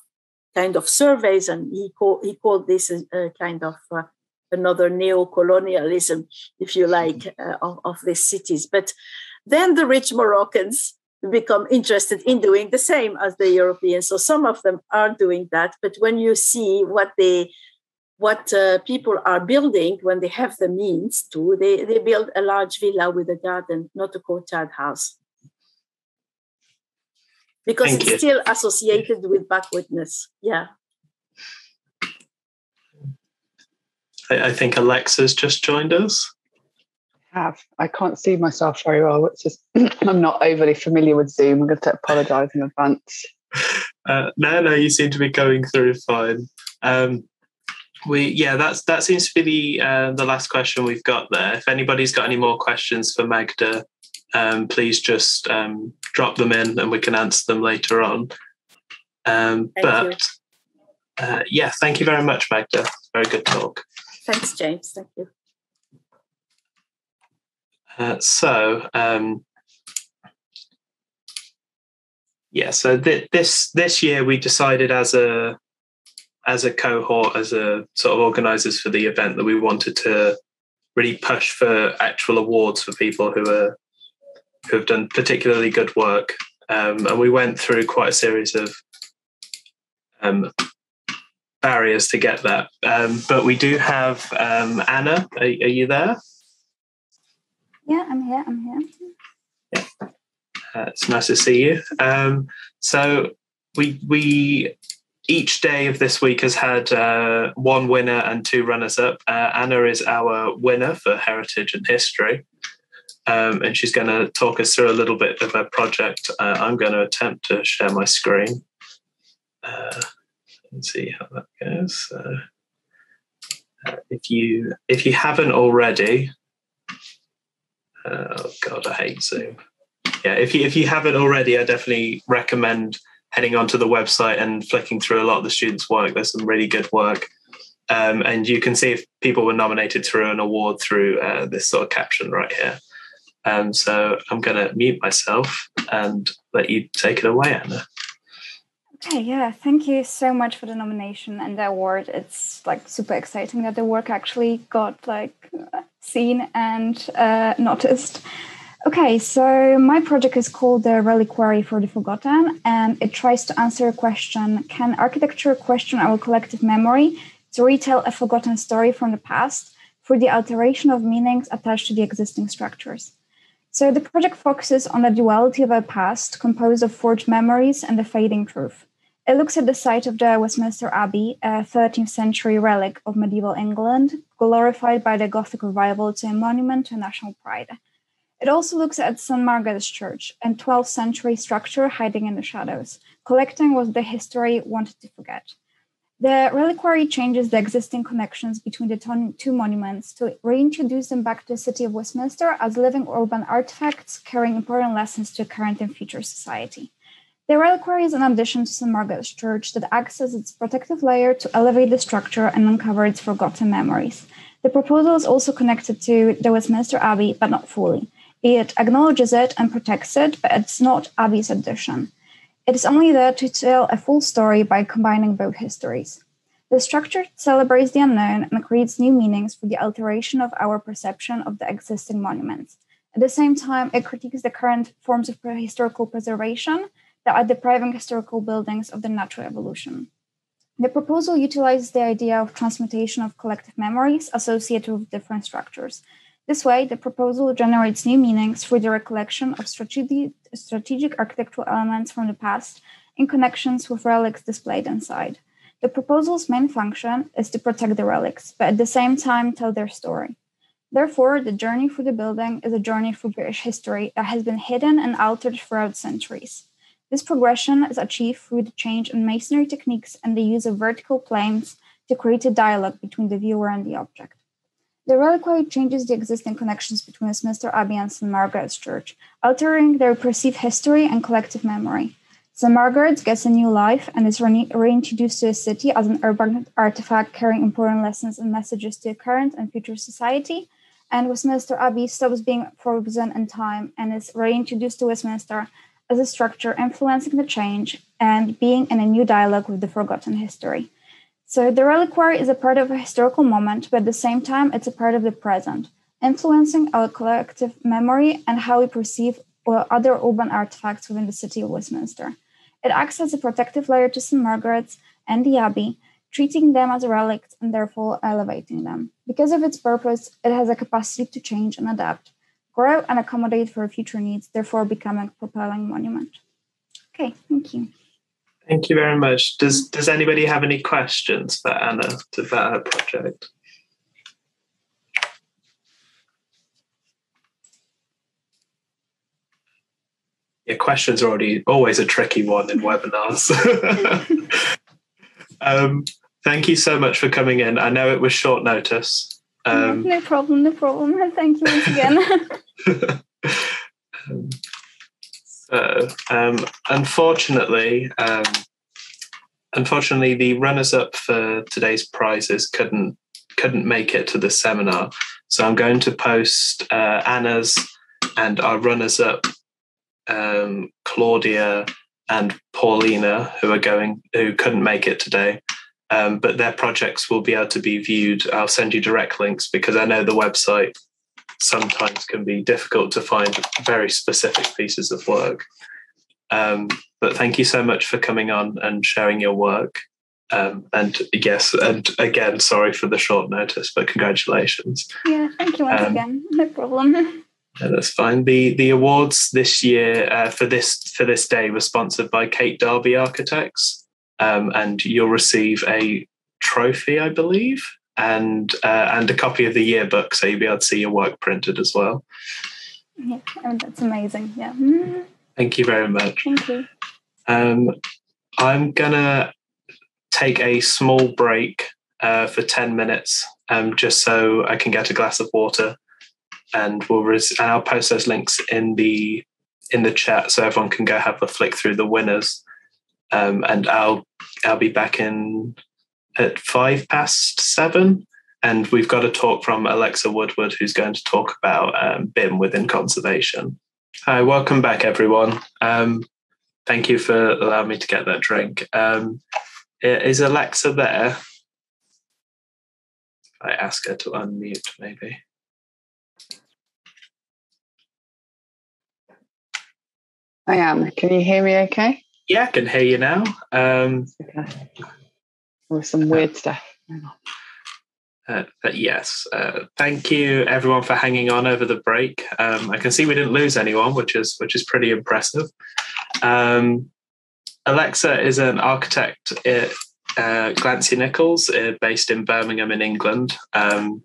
kind of surveys, and he called he called this a, a kind of uh, another neo-colonialism, if you like, uh, of, of these cities. But then the rich Moroccans become interested in doing the same as the Europeans. So some of them are doing that. But when you see what they what uh, people are building when they have the means to, they, they build a large villa with a garden, not a courtyard house. Because Thank it's you. still associated with backwardness. Yeah. I, I think Alexa's just joined us. have. I can't see myself very well, which is I'm not overly familiar with Zoom. I'm going to apologise in advance. Uh, no, no, you seem to be going through fine. Um, we yeah, that's that seems to be the uh, the last question we've got there. If anybody's got any more questions for Magda, um, please just um, drop them in and we can answer them later on. Um, but uh, yeah, thank you very much, Magda. Very good talk. Thanks, James. Thank you. Uh, so, um, yeah, so th- this this year we decided as a as a cohort, as a sort of organisers for the event, that we wanted to really push for actual awards for people who are who have done particularly good work. Um, and we went through quite a series of um, barriers to get that. Um, but we do have um, Anna. Are, are, you there? Yeah, I'm here. I'm here. Yeah, uh, it's nice to see you. Um, so we we each day of this week has had uh, one winner and two runners up. Uh, Anna is our winner for heritage and history. Um, and she's going to talk us through a little bit of her project. Uh, I'm going to attempt to share my screen. Uh, and see how that goes. Uh, if you if you haven't already, uh, oh god, I hate Zoom. yeah, if you if you haven't already, I definitely recommend heading onto the website and flicking through a lot of the students' work. There's some really good work. Um, and you can see if people were nominated through an award through uh, this sort of caption right here. Um, so I'm going to mute myself and let you take it away, Anna. Okay, yeah, thank you so much for the nomination and the award. It's like super exciting that the work actually got like seen and uh, noticed. Okay, so my project is called the Reliquary for the Forgotten, and it tries to answer a question Can architecture question our collective memory to retell a forgotten story from the past through the alteration of meanings attached to the existing structures? So the project focuses on the duality of our past composed of forged memories and the fading truth. It looks at the site of the Westminster Abbey, a 13th century relic of medieval England, glorified by the Gothic revival to a monument to national pride. It also looks at St. Margaret's Church, a 12th century structure hiding in the shadows, collecting what the history wanted to forget. The reliquary changes the existing connections between the two monuments to reintroduce them back to the city of Westminster as living urban artifacts carrying important lessons to current and future society. The reliquary is an addition to St. Margaret's Church that acts as its protective layer to elevate the structure and uncover its forgotten memories. The proposal is also connected to the Westminster Abbey, but not fully. It acknowledges it and protects it, but it's not Abbey's addition. It is only there to tell a full story by combining both histories. The structure celebrates the unknown and creates new meanings for the alteration of our perception of the existing monuments. At the same time, it critiques the current forms of historical preservation that are depriving historical buildings of their natural evolution. The proposal utilizes the idea of transmutation of collective memories associated with different structures, this way, the proposal generates new meanings through the recollection of strategic, strategic architectural elements from the past in connections with relics displayed inside. The proposal's main function is to protect the relics, but at the same time tell their story. Therefore, the journey through the building is a journey through British history that has been hidden and altered throughout centuries. This progression is achieved through the change in masonry techniques and the use of vertical planes to create a dialogue between the viewer and the object. The reliquary changes the existing connections between Westminster Abbey and St. Margaret's Church, altering their perceived history and collective memory. St. Margaret's gets a new life and is re- reintroduced to the city as an urban artifact carrying important lessons and messages to a current and future society. And Westminster Abbey stops being frozen in time and is reintroduced to Westminster as a structure influencing the change and being in a new dialogue with the forgotten history. So the reliquary is a part of a historical moment, but at the same time, it's a part of the present, influencing our collective memory and how we perceive other urban artifacts within the city of Westminster. It acts as a protective layer to St. Margaret's and the Abbey, treating them as relics and therefore elevating them. Because of its purpose, it has a capacity to change and adapt, grow and accommodate for future needs, therefore becoming a propelling monument. Okay, thank you. Thank you very much. Does Does anybody have any questions for Anna about her project? Yeah, questions are already always a tricky one in webinars. um, thank you so much for coming in. I know it was short notice. Um, no problem, no problem. Thank you once again. um, so, um, unfortunately, um, unfortunately, the runners-up for today's prizes couldn't couldn't make it to the seminar. So I'm going to post uh, Anna's and our runners-up, um, Claudia and Paulina, who are going who couldn't make it today. Um, but their projects will be able to be viewed. I'll send you direct links because I know the website sometimes can be difficult to find very specific pieces of work. Um, but thank you so much for coming on and sharing your work. Um, and yes, and again, sorry for the short notice, but congratulations. Yeah, thank you once um, again. No problem. Yeah, that's fine. The the awards this year uh, for this for this day were sponsored by Kate Darby Architects, um, and you'll receive a trophy, I believe, and uh, and a copy of the yearbook, so you'll be able to see your work printed as well. Yeah, oh, that's amazing. Yeah. Mm. Thank you very much. Thank you. Um, I'm gonna take a small break uh, for ten minutes, um, just so I can get a glass of water, and we'll res- and I'll post those links in the in the chat so everyone can go have a flick through the winners. Um, and I'll I'll be back in at five past seven, and we've got a talk from Alexa Woodward, who's going to talk about um, BIM within conservation. Hi, welcome back, everyone. Um, thank you for allowing me to get that drink. Um, is Alexa there? I ask her to unmute, maybe. I am. Can you hear me okay? Yeah, I can hear you now. Um, okay. With some weird stuff. Uh, but yes, uh, thank you everyone for hanging on over the break. Um, I can see we didn't lose anyone, which is which is pretty impressive. Um, Alexa is an architect at uh, Glancy Nicholls, uh, based in Birmingham in England. Um,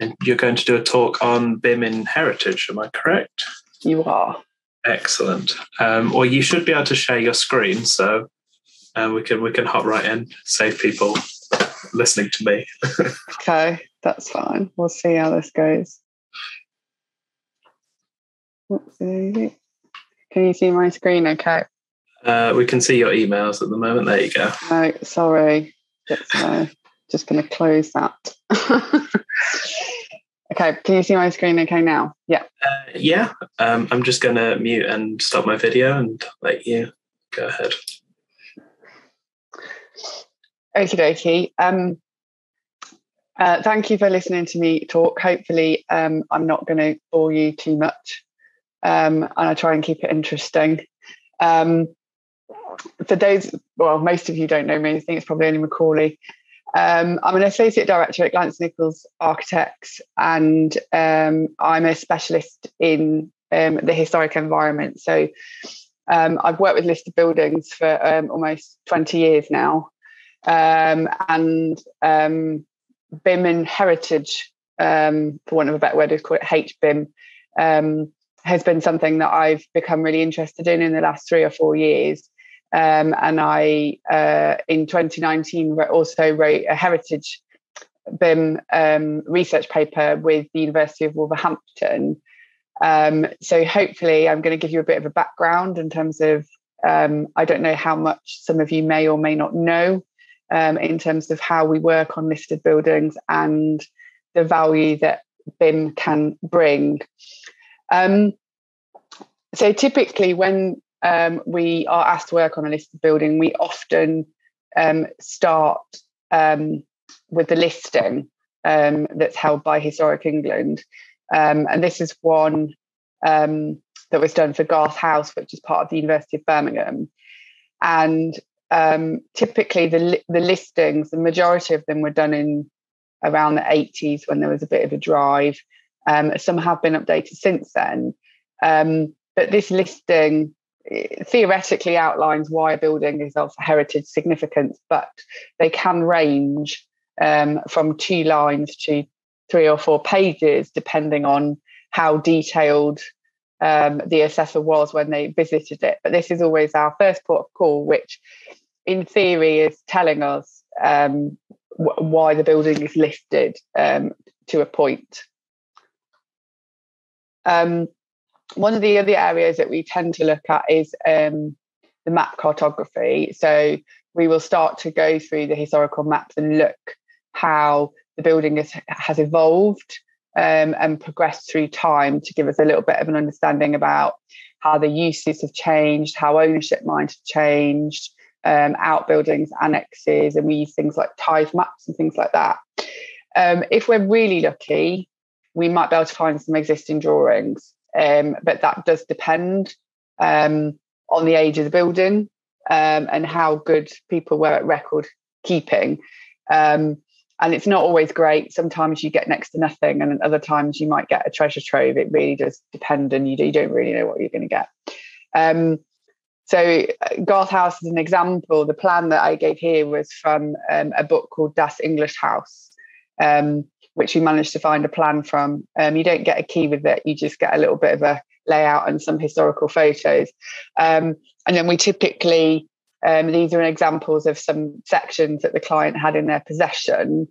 and you're going to do a talk on BIM in heritage, am I correct? You are. Excellent. Um, well, you should be able to share your screen, so uh, we can we can hop right in, save people listening to me. okay, that's fine. We'll see how this goes. Can you see my screen? Okay. Uh, we can see your emails at the moment. There you go. No, sorry. Just, uh, just going to close that. okay, can you see my screen okay now? Yeah. Uh, yeah. Um, I'm just going to mute and stop my video and let you go ahead. Okie dokie. Um, uh, thank you for listening to me talk. Hopefully, um, I'm not going to bore you too much, um, and I try and keep it interesting. Um, for those, well, most of you don't know me. I think it's probably only Macaulay. Um, I'm an associate director at Glancy Nicholls Architects, and um, I'm a specialist in um, the historic environment. So um, I've worked with listed buildings for um, almost 20 years now, um, and BIM and heritage, for want of a better word, is called it HBIM, has been something that I've become really interested in in the last three or four years. Um, and I, uh, in 2019, also wrote a heritage BIM um, research paper with the University of Wolverhampton. Um, so hopefully, I'm going to give you a bit of a background in terms of um, I don't know how much some of you may or may not know um, in terms of how we work on listed buildings and the value that BIM can bring. Um, so typically, when um, we are asked to work on a listed building, we often um, start with the listing that's held by Historic England. Um, and this is one um, that was done for Garth House, which is part of the University of Birmingham. And typically, the, the listings, the majority of them were done in around the 80s when there was a bit of a drive. some have been updated since then. but this listing theoretically outlines why a building is of heritage significance, but they can range um, from two lines to three or four pages, depending on how detailed um, the assessor was when they visited it. But this is always our first port of call, which in theory is telling us um, w- why the building is listed um, to a point. Um, one of the other areas that we tend to look at is um, the map cartography. So we will start to go through the historical maps and look how the building has, has evolved um, and progressed through time to give us a little bit of an understanding about how the uses have changed, how ownership might have changed, um, outbuildings, annexes, and we use things like tithe maps and things like that. Um, if we're really lucky, we might be able to find some existing drawings um, but that does depend um, on the age of the building um, and how good people were at record keeping. Um, and it's not always great. Sometimes you get next to nothing, and other times you might get a treasure trove. It really does depend, and you, you don't really know what you're going to get. Um, so, uh, Garth House is an example. The plan that I gave here was from um, a book called Das English House, um, which we managed to find a plan from. Um, you don't get a key with it, you just get a little bit of a layout and some historical photos. Um, and then we typically, um, these are examples of some sections that the client had in their possession.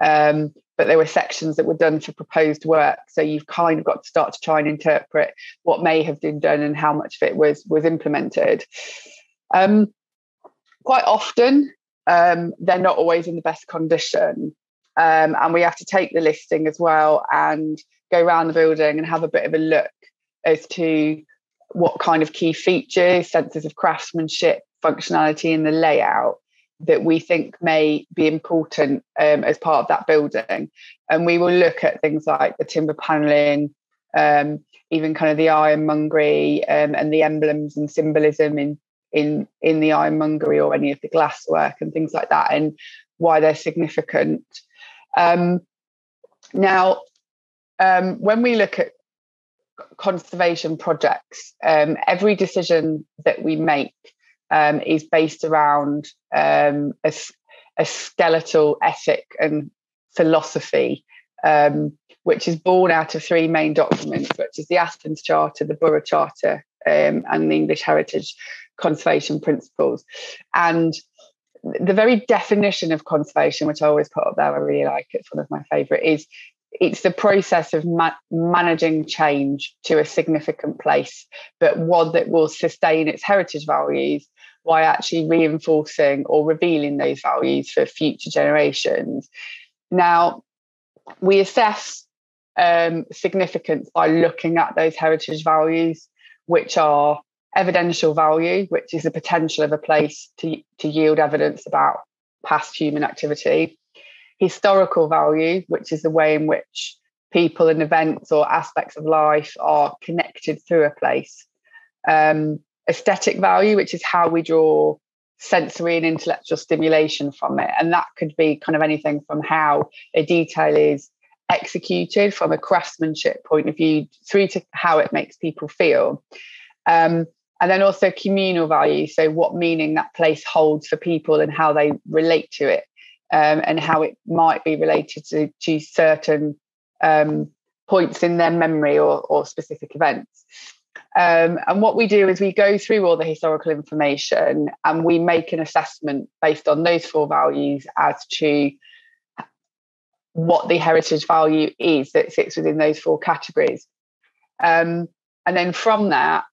Um, but there were sections that were done for proposed work. So you've kind of got to start to try and interpret what may have been done and how much of it was was implemented. Um, quite often, um, they're not always in the best condition. Um, and we have to take the listing as well and go around the building and have a bit of a look as to what kind of key features, senses of craftsmanship, functionality in the layout that we think may be important um, as part of that building. And we will look at things like the timber paneling, um, even kind of the ironmongery um, and the emblems and symbolism in in in the ironmongery or any of the glasswork and things like that, and why they're significant. Um, now, um, when we look at conservation projects, um, every decision that we make um, is based around um, a, a, skeletal ethic and philosophy, um, which is born out of three main documents, which is the Athens Charter, the Burra Charter, um, and the English Heritage Conservation Principles. And the very definition of conservation, which I always put up there, I really like it, it's one of my favourite, is it's the process of ma- managing change to a significant place, but one that will sustain its heritage values while actually reinforcing or revealing those values for future generations. Now, we assess um, significance by looking at those heritage values, which are evidential value, which is the potential of a place to, to yield evidence about past human activity, historical value, which is the way in which people and events or aspects of life are connected through a place, um, aesthetic value, which is how we draw sensory and intellectual stimulation from it. And that could be kind of anything from how a detail is executed from a craftsmanship point of view through to how it makes people feel. Um, and then also communal value so what meaning that place holds for people and how they relate to it um, and how it might be related to, to certain um, points in their memory or, or specific events um, and what we do is we go through all the historical information and we make an assessment based on those four values as to what the heritage value is that sits within those four categories. Um, and then from that,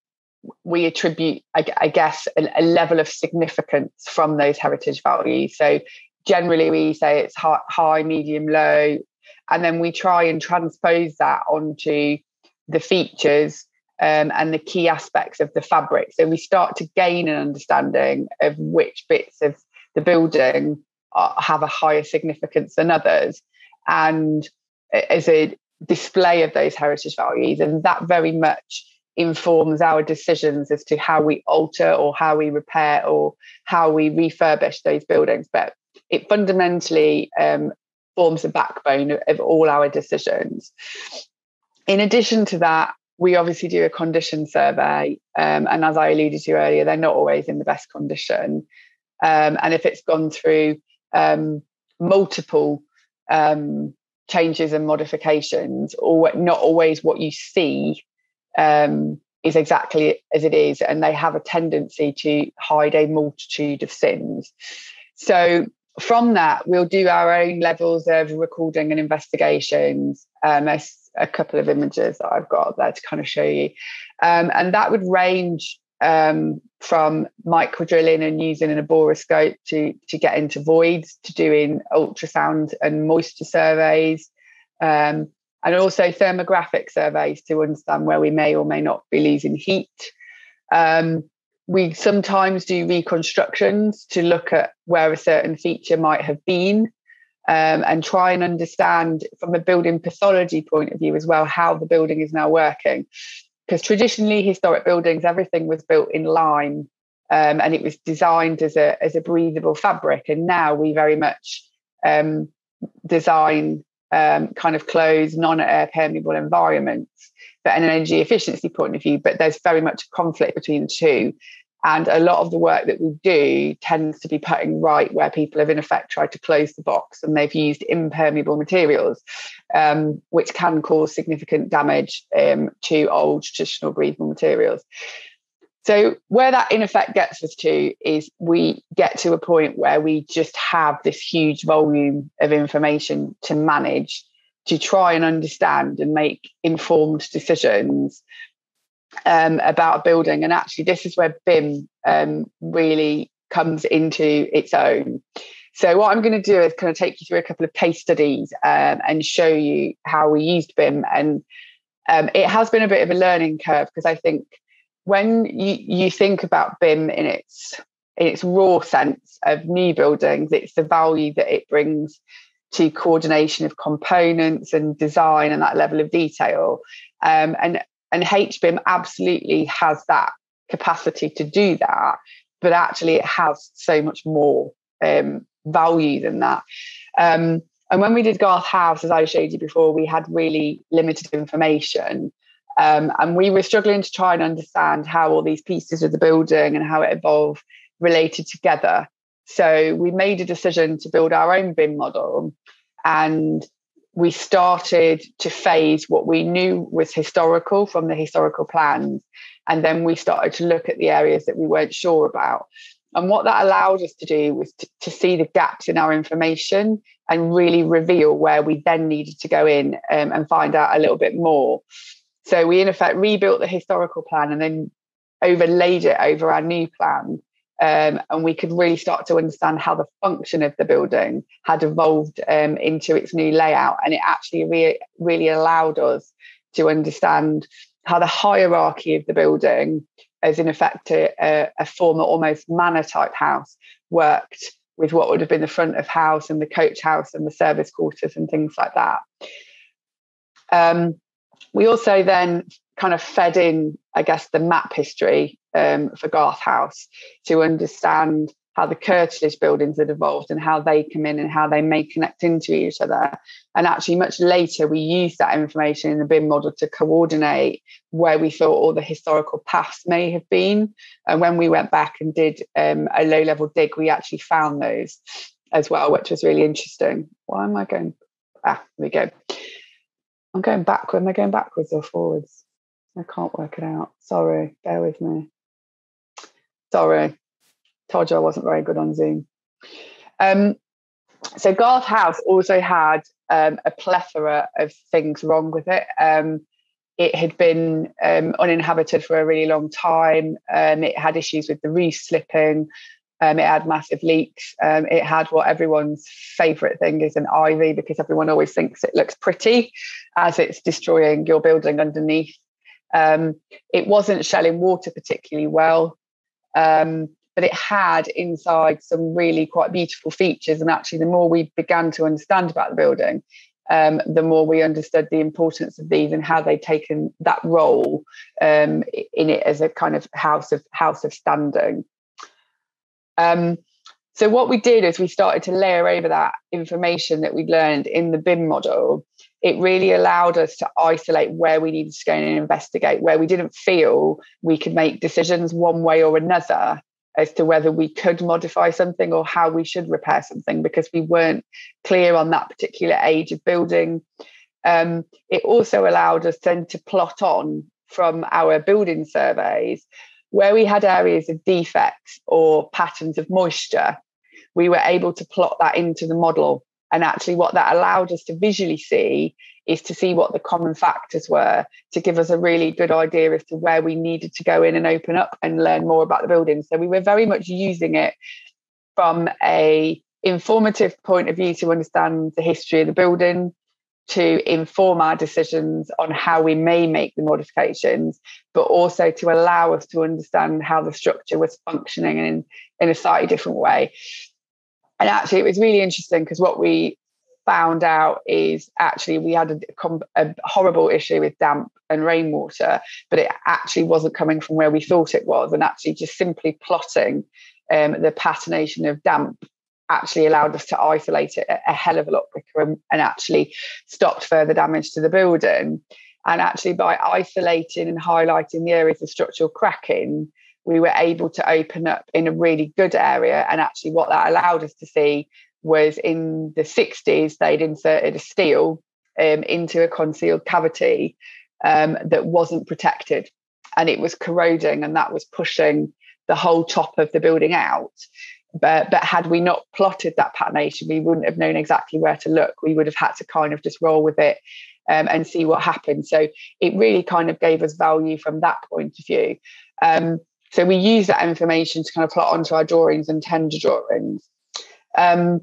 we attribute, I, I guess, a, a, level of significance from those heritage values. So generally, we say it's high, high, medium, low, and then we try and transpose that onto the features um, and the key aspects of the fabric. So we start to gain an understanding of which bits of the building are, have a higher significance than others, and as a display of those heritage values, and that very much informs our decisions as to how we alter or how we repair or how we refurbish those buildings. But it fundamentally um, forms the backbone of, of all our decisions. In addition to that, we obviously do a condition survey. Um, and as I alluded to earlier, they're not always in the best condition. Um, and if it's gone through um, multiple um, changes and modifications, or not always what you see um, is exactly as it is, and they have a tendency to hide a multitude of sins. So, from that, we'll do our own levels of recording and investigations. Um, a, a, couple of images that I've got there to kind of show you, um, and that would range um, from micro drilling and using an aboroscope to to get into voids, to doing ultrasound and moisture surveys, um, and also thermographic surveys to understand where we may or may not be losing heat. Um, we sometimes do reconstructions to look at where a certain feature might have been um, and try and understand from a building pathology point of view as well how the building is now working. Because traditionally, historic buildings, everything was built in lime um, and it was designed as a, as a breathable fabric. And now we very much um, design um, kind of closed, non-air permeable environments for an energy efficiency point of view, but there's very much a conflict between the two. And a lot of the work that we do tends to be putting right where people have in effect tried to close the box and they've used impermeable materials, um, which can cause significant damage um, to old traditional breathable materials. So, where that in effect gets us to is we get to a point where we just have this huge volume of information to manage to try and understand and make informed decisions um, about a building. And actually, this is where BIM um, really comes into its own. So, what I'm going to do is kind of take you through a couple of case studies um, and show you how we used BIM. And um, it has been a bit of a learning curve because I think when you, you think about BIM in its in its raw sense of new buildings, it's the value that it brings to coordination of components and design and that level of detail. Um, and and HBIM absolutely has that capacity to do that, but actually it has so much more um, value than that. Um, and when we did Garth House, as I showed you before, we had really limited information. Um, and we were struggling to try and understand how all these pieces of the building and how it evolved related together. So we made a decision to build our own BIM model and we started to phase what we knew was historical from the historical plans. And then we started to look at the areas that we weren't sure about. And what that allowed us to do was to, to, see the gaps in our information and really reveal where we then needed to go in um, and find out a little bit more. So we, in effect, rebuilt the historical plan and then overlaid it over our new plan. Um, and we could really start to understand how the function of the building had evolved um, into its new layout. And it actually re- really allowed us to understand how the hierarchy of the building, as in effect a, a former almost manor type house, worked with what would have been the front of house and the coach house and the service quarters and things like that. Um, we also then kind of fed in, I guess, the map history um, for Garth House to understand how the curtilage buildings had evolved and how they come in and how they may connect into each other. And actually, much later, we used that information in the BIM model to coordinate where we thought all the historical paths may have been. And when we went back and did um, a low level dig, we actually found those as well, which was really interesting. Why am I going? Ah, there we go. I'm going backward. Am I going backwards or forwards? I can't work it out. Sorry, bear with me. Sorry, told you I wasn't very good on Zoom. Um, so Garth House also had um, a plethora of things wrong with it. Um, it had been um, uninhabited for a really long time. Um, it had issues with the roof slipping. Um, it had massive leaks. Um, it had what everyone's favourite thing is an ivy because everyone always thinks it looks pretty as it's destroying your building underneath. Um, it wasn't shelling water particularly well, um, but it had inside some really quite beautiful features. And actually, the more we began to understand about the building, um, the more we understood the importance of these and how they'd taken that role um, in it as a kind of house of house of standing. Um, so what we did is we started to layer over that information that we'd learned in the BIM model it really allowed us to isolate where we needed to go and investigate, where we didn't feel we could make decisions one way or another as to whether we could modify something or how we should repair something because we weren't clear on that particular age of building. Um, it also allowed us then to plot on from our building surveys where we had areas of defects or patterns of moisture. We were able to plot that into the model and actually, what that allowed us to visually see is to see what the common factors were to give us a really good idea as to where we needed to go in and open up and learn more about the building. So we were very much using it from a informative point of view to understand the history of the building, to inform our decisions on how we may make the modifications, but also to allow us to understand how the structure was functioning in, in a slightly different way and actually it was really interesting because what we found out is actually we had a, a, horrible issue with damp and rainwater but it actually wasn't coming from where we thought it was. And actually just simply plotting um, the patination of damp actually allowed us to isolate it a, hell of a lot quicker and, and actually stopped further damage to the building. And actually by isolating and highlighting the areas of structural cracking we were able to open up in a really good area. And actually, what that allowed us to see was in the 60s, they'd inserted a steel um, into a concealed cavity um, that wasn't protected. and it was corroding and that was pushing the whole top of the building out. But, but had we not plotted that patination, we wouldn't have known exactly where to look. We would have had to kind of just roll with it um, and see what happened. So it really kind of gave us value from that point of view. Um, so we use that information to kind of plot onto our drawings and tender drawings. Um,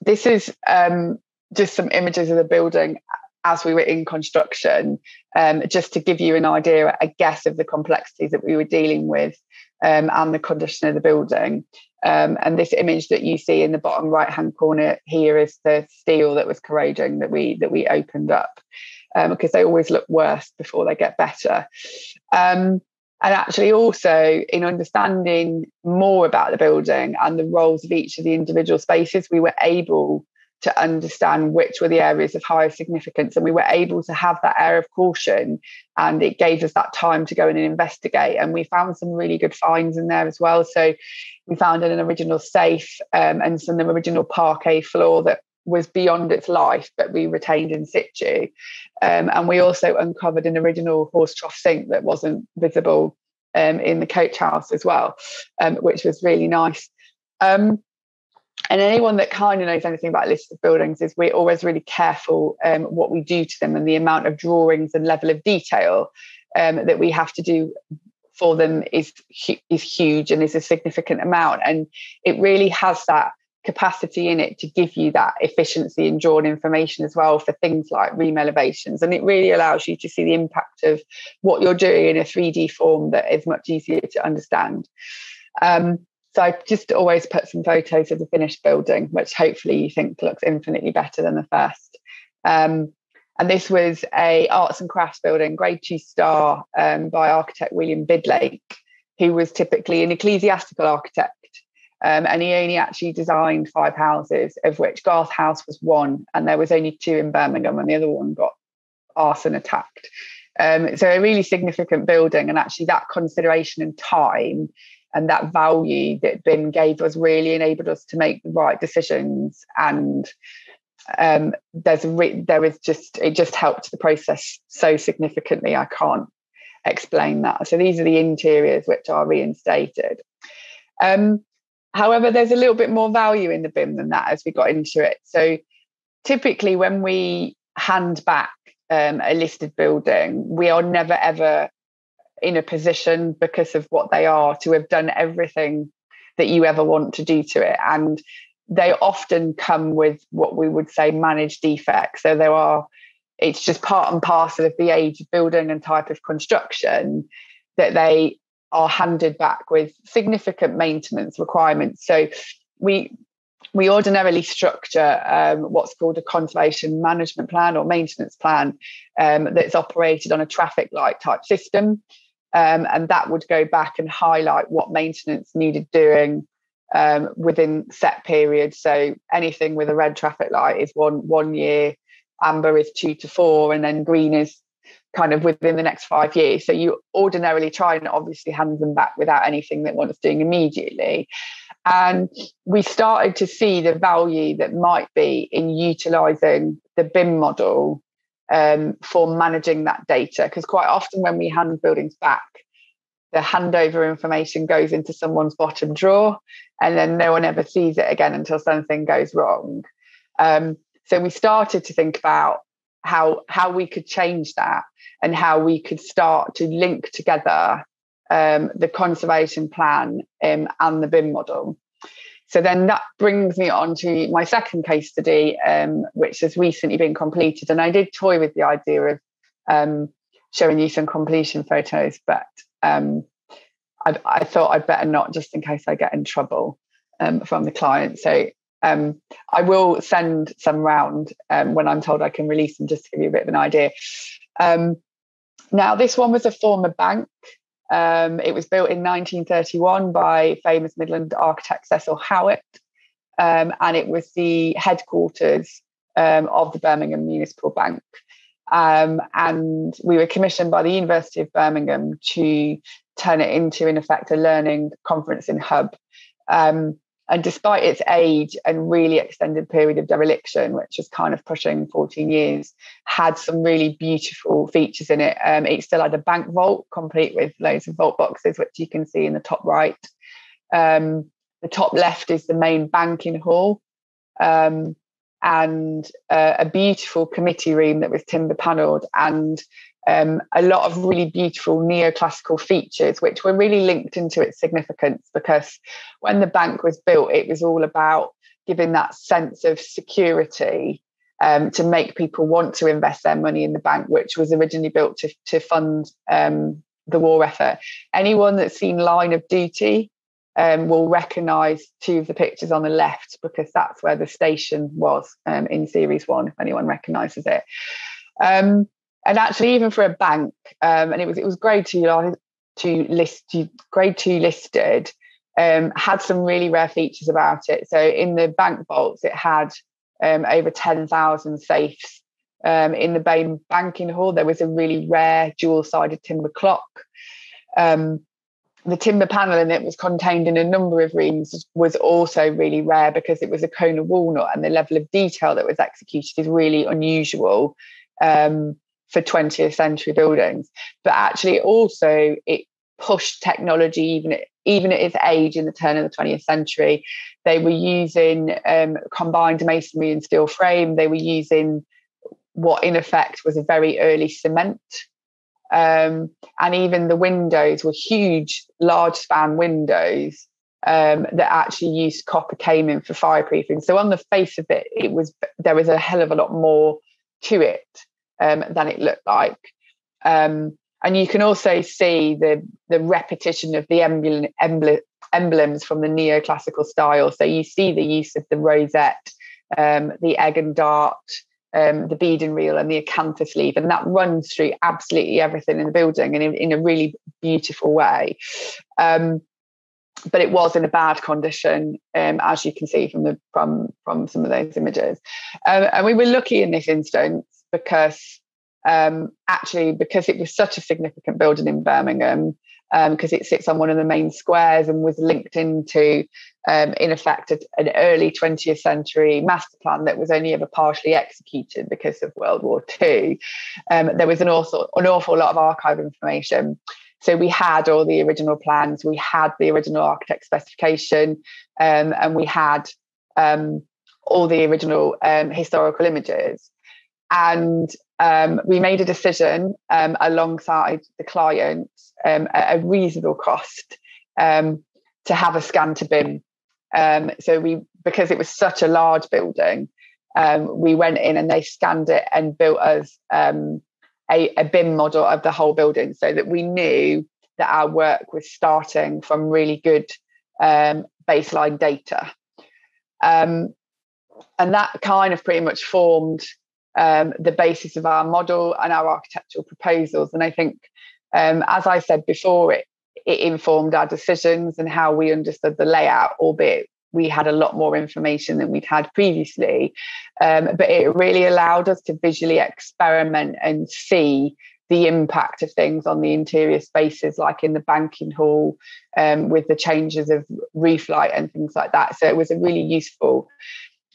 this is um, just some images of the building as we were in construction, um, just to give you an idea, a guess, of the complexities that we were dealing with um, and the condition of the building. Um, and this image that you see in the bottom right hand corner here is the steel that was corroding that we that we opened up because um, they always look worse before they get better. And actually, also in understanding more about the building and the roles of each of the individual spaces, we were able to understand which were the areas of higher significance. And we were able to have that air of caution. And it gave us that time to go in and investigate. And we found some really good finds in there as well. So we found an original safe um, and some original parquet floor that was beyond its life, but we retained in situ. Um, and we also uncovered an original horse trough sink that wasn't visible um, in the coach house as well, um, which was really nice. Um, and anyone that kind of knows anything about listed buildings is we're always really careful um, what we do to them and the amount of drawings and level of detail um, that we have to do for them is is huge and is a significant amount and it really has that capacity in it to give you that efficiency and drawn information as well for things like ream elevations and it really allows you to see the impact of what you're doing in a 3d form that is much easier to understand um, so I just always put some photos of the finished building, which hopefully you think looks infinitely better than the first. Um, and this was a arts and crafts building, grade two star um, by architect William Bidlake, who was typically an ecclesiastical architect. Um, and he only actually designed five houses, of which Garth House was one, and there was only two in Birmingham, and the other one got arson attacked. Um, so a really significant building, and actually that consideration and time and that value that BIM gave us really enabled us to make the right decisions. And um, there's re- there is just it just helped the process so significantly. I can't explain that. So these are the interiors which are reinstated. Um, however there's a little bit more value in the BIM than that as we got into it so typically when we hand back um, a listed building we are never ever in a position because of what they are to have done everything that you ever want to do to it. And they often come with what we would say managed defects. So there are, it's just part and parcel of the age of building and type of construction that they are handed back with significant maintenance requirements. So we we ordinarily structure um, what's called a conservation management plan or maintenance plan um, that's operated on a traffic light type system. Um, and that would go back and highlight what maintenance needed doing um, within set periods. So anything with a red traffic light is one one year, amber is two to four, and then green is kind of within the next five years. So you ordinarily try and obviously hand them back without anything that one's doing immediately. And we started to see the value that might be in utilizing the BIM model um, for managing that data. Because quite often when we hand buildings back, the handover information goes into someone's bottom drawer, and then no one ever sees it again until something goes wrong. Um, so we started to think about how how we could change that and how we could start to link together um, the conservation plan um, and the BIM model. So then that brings me on to my second case study, um, which has recently been completed. And I did toy with the idea of um, showing you some completion photos, but um, I, I, thought I'd better not just in case I get in trouble um, from the client. So um, I will send some round um, when I'm told I can release them just to give you a bit of an idea. now, this one was a former bank. Um, it was built in 1931 by famous Midland architect Cecil Howitt, um, and it was the headquarters um, of the Birmingham Municipal Bank. Um, and we were commissioned by the University of Birmingham to turn it into, in effect, a learning conferencing hub. Um, and despite its age and really extended period of dereliction, which is kind of pushing 14 years, had some really beautiful features in it. Um, it still had a bank vault, complete with loads of vault boxes, which you can see in the top right. Um, the top left is the main banking hall. Um, and uh, a beautiful committee room that was timber panelled and um, a lot of really beautiful neoclassical features, which were really linked into its significance because when the bank was built, it was all about giving that sense of security um, to make people want to invest their money in the bank, which was originally built to, to fund um, the war effort. Anyone that's seen Line of Duty um, will recognise two of the pictures on the left because that's where the station was um, in Series 1, if anyone recognises it. And actually even for a bank um, and it was it was grade two to list grade two listed um, had some really rare features about it. So in the bank vaults it had um, over 10,000 safes. Um, in the main banking hall there was a really rare dual-sided timber clock. Um, the timber panel in it was contained in a number of rooms was also really rare because it was a cone of walnut and the level of detail that was executed is really unusual. Um, for 20th century buildings but actually also it pushed technology even at, even at its age in the turn of the 20th century. They were using um, combined masonry and steel frame. They were using what in effect was a very early cement um, and even the windows were huge large span windows um, that actually used copper came in for fireproofing. So on the face of it it was there was a hell of a lot more to it um, than it looked like. Um, and you can also see the the repetition of the emblem, emblem, emblems from the neoclassical style. So you see the use of the rosette, um, the egg and dart, um, the bead and reel, and the acanthus leaf, and that runs through absolutely everything in the building and in, in a really beautiful way. Um, but it was in a bad condition, um, as you can see from the from from some of those images. Um, and we were lucky in this instance because um, actually because it was such a significant building in Birmingham, because um, it sits on one of the main squares and was linked into, um, in effect, an early 20th century master plan that was only ever partially executed because of World War II. Um, there was an awful, an awful lot of archive information. So we had all the original plans, we had the original architect specification, um, and we had um, all the original historical images. And um, we made a decision um, alongside the client um, at a reasonable cost um, to have a scan to BIM. Um, so we, because it was such a large building, um, we went in and they scanned it and built us a, a BIM model of the whole building, so that we knew that our work was starting from really good baseline data. and that kind of pretty much formed um, the basis of our model and our architectural proposals. And I think, um, as I said before, it, it informed our decisions and how we understood the layout, albeit we had a lot more information than we'd had previously. Um, but it really allowed us to visually experiment and see the impact of things on the interior spaces, like in the banking hall, um, with the changes of roof light and things like that. So it was a really useful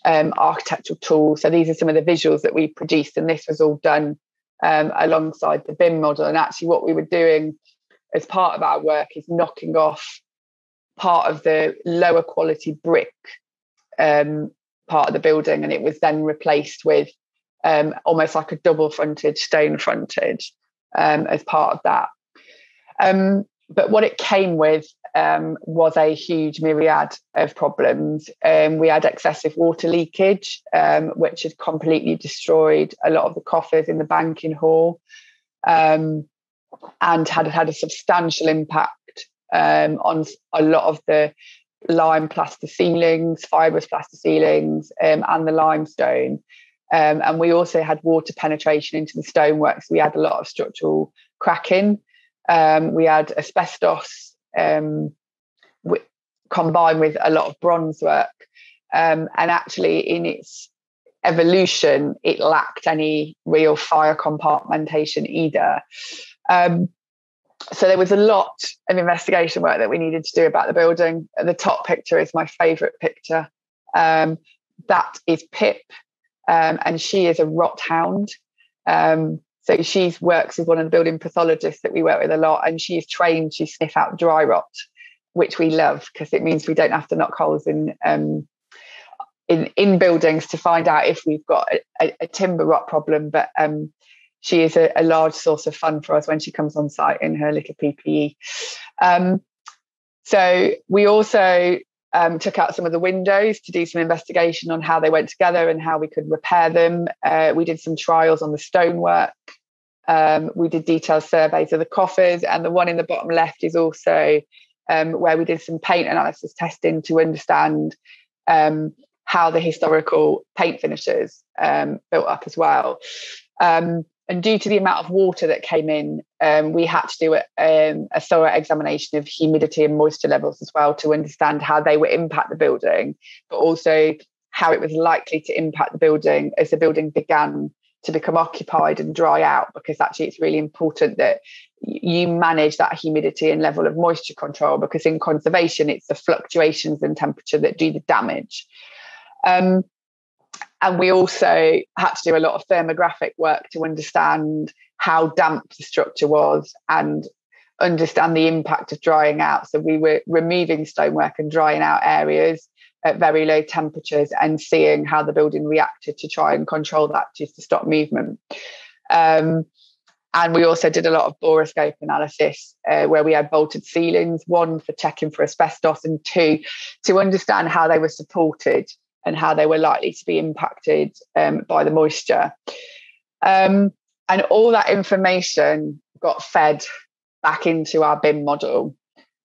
um, architectural tools. So these are some of the visuals that we produced, and this was all done um, alongside the BIM model. And actually, what we were doing as part of our work is knocking off part of the lower quality brick um, part of the building, and it was then replaced with um, almost like a double fronted stone frontage um, as part of that. Um, but what it came with um, was a huge myriad of problems. Um, we had excessive water leakage, um, which had completely destroyed a lot of the coffers in the banking hall um, and had had a substantial impact um, on a lot of the lime plaster ceilings, fibrous plaster ceilings, um, and the limestone. and we also had water penetration into the stoneworks. We had a lot of structural cracking. We had asbestos um, w- combined with a lot of bronze work. Um, and actually, in its evolution, it lacked any real fire compartmentation either. Um, so there was a lot of investigation work that we needed to do about the building. The top picture is my favourite picture. Um, that is Pip, um, and she is a rot hound. Um, so she works with one of the building pathologists that we work with a lot, and she's trained to sniff out dry rot, which we love because it means we don't have to knock holes in um, in in buildings to find out if we've got a, a timber rot problem. But um, she is a, a, large source of fun for us when she comes on site in her little PPE. Um, so we also um, took out some of the windows to do some investigation on how they went together and how we could repair them. Uh, we did some trials on the stonework. Um, we did detailed surveys of the coffers, and the one in the bottom left is also um, where we did some paint analysis testing to understand um, how the historical paint finishes um, built up as well. Um, and due to the amount of water that came in, um, we had to do a, um, a, thorough examination of humidity and moisture levels as well to understand how they would impact the building, but also how it was likely to impact the building as the building began to become occupied and dry out. Because actually, it's really important that you manage that humidity and level of moisture control because in conservation, it's the fluctuations in temperature that do the damage. Um, and we also had to do a lot of thermographic work to understand how damp the structure was and understand the impact of drying out. So we were removing stonework and drying out areas at very low temperatures and seeing how the building reacted to try and control that just to stop movement. Um, and we also did a lot of borescope analysis uh, where we had bolted ceilings, one for checking for asbestos, and two to understand how they were supported and how they were likely to be impacted um, by the moisture. Um, and all that information got fed back into our BIM model.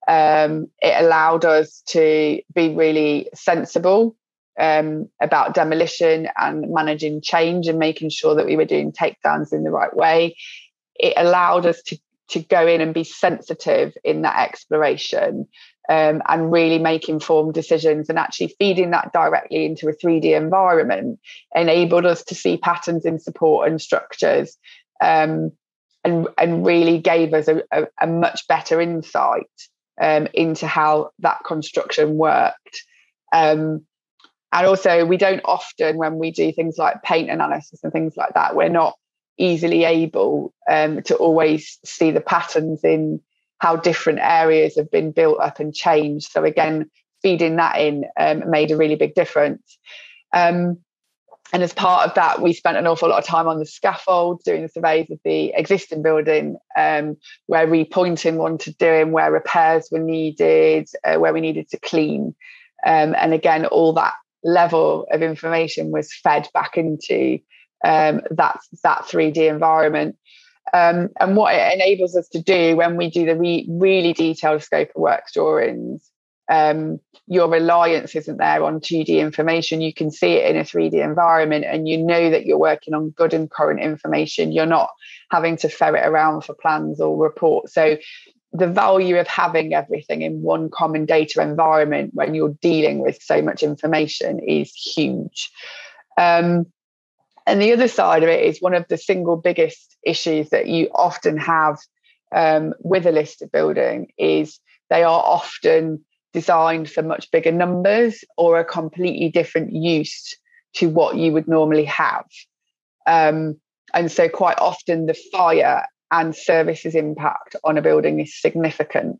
Um, it allowed us to be really sensible um, about demolition and managing change and making sure that we were doing takedowns in the right way. It allowed us to to go in and be sensitive in that exploration um, and really make informed decisions and actually feeding that directly into a 3D environment enabled us to see patterns in support and structures um, and, and really gave us a, a, a much better insight um, into how that construction worked. Um, and also, we don't often, when we do things like paint analysis and things like that, we're not easily able um, to always see the patterns in how different areas have been built up and changed. So again, feeding that in um, made a really big difference. Um, and as part of that, we spent an awful lot of time on the scaffold, doing the surveys of the existing building, um, where repointing wanted doing, where repairs were needed, uh, where we needed to clean. Um, and again, all that level of information was fed back into um, that, that 3D environment. Um, and what it enables us to do when we do the re- really detailed scope of works drawings, um, your reliance isn't there on 2D information. You can see it in a 3D environment and you know that you're working on good and current information. You're not having to ferret around for plans or reports. So the value of having everything in one common data environment when you're dealing with so much information is huge. Um, and the other side of it is one of the single biggest issues that you often have um, with a listed building is they are often designed for much bigger numbers or a completely different use to what you would normally have. Um, and so, quite often, the fire and services impact on a building is significant.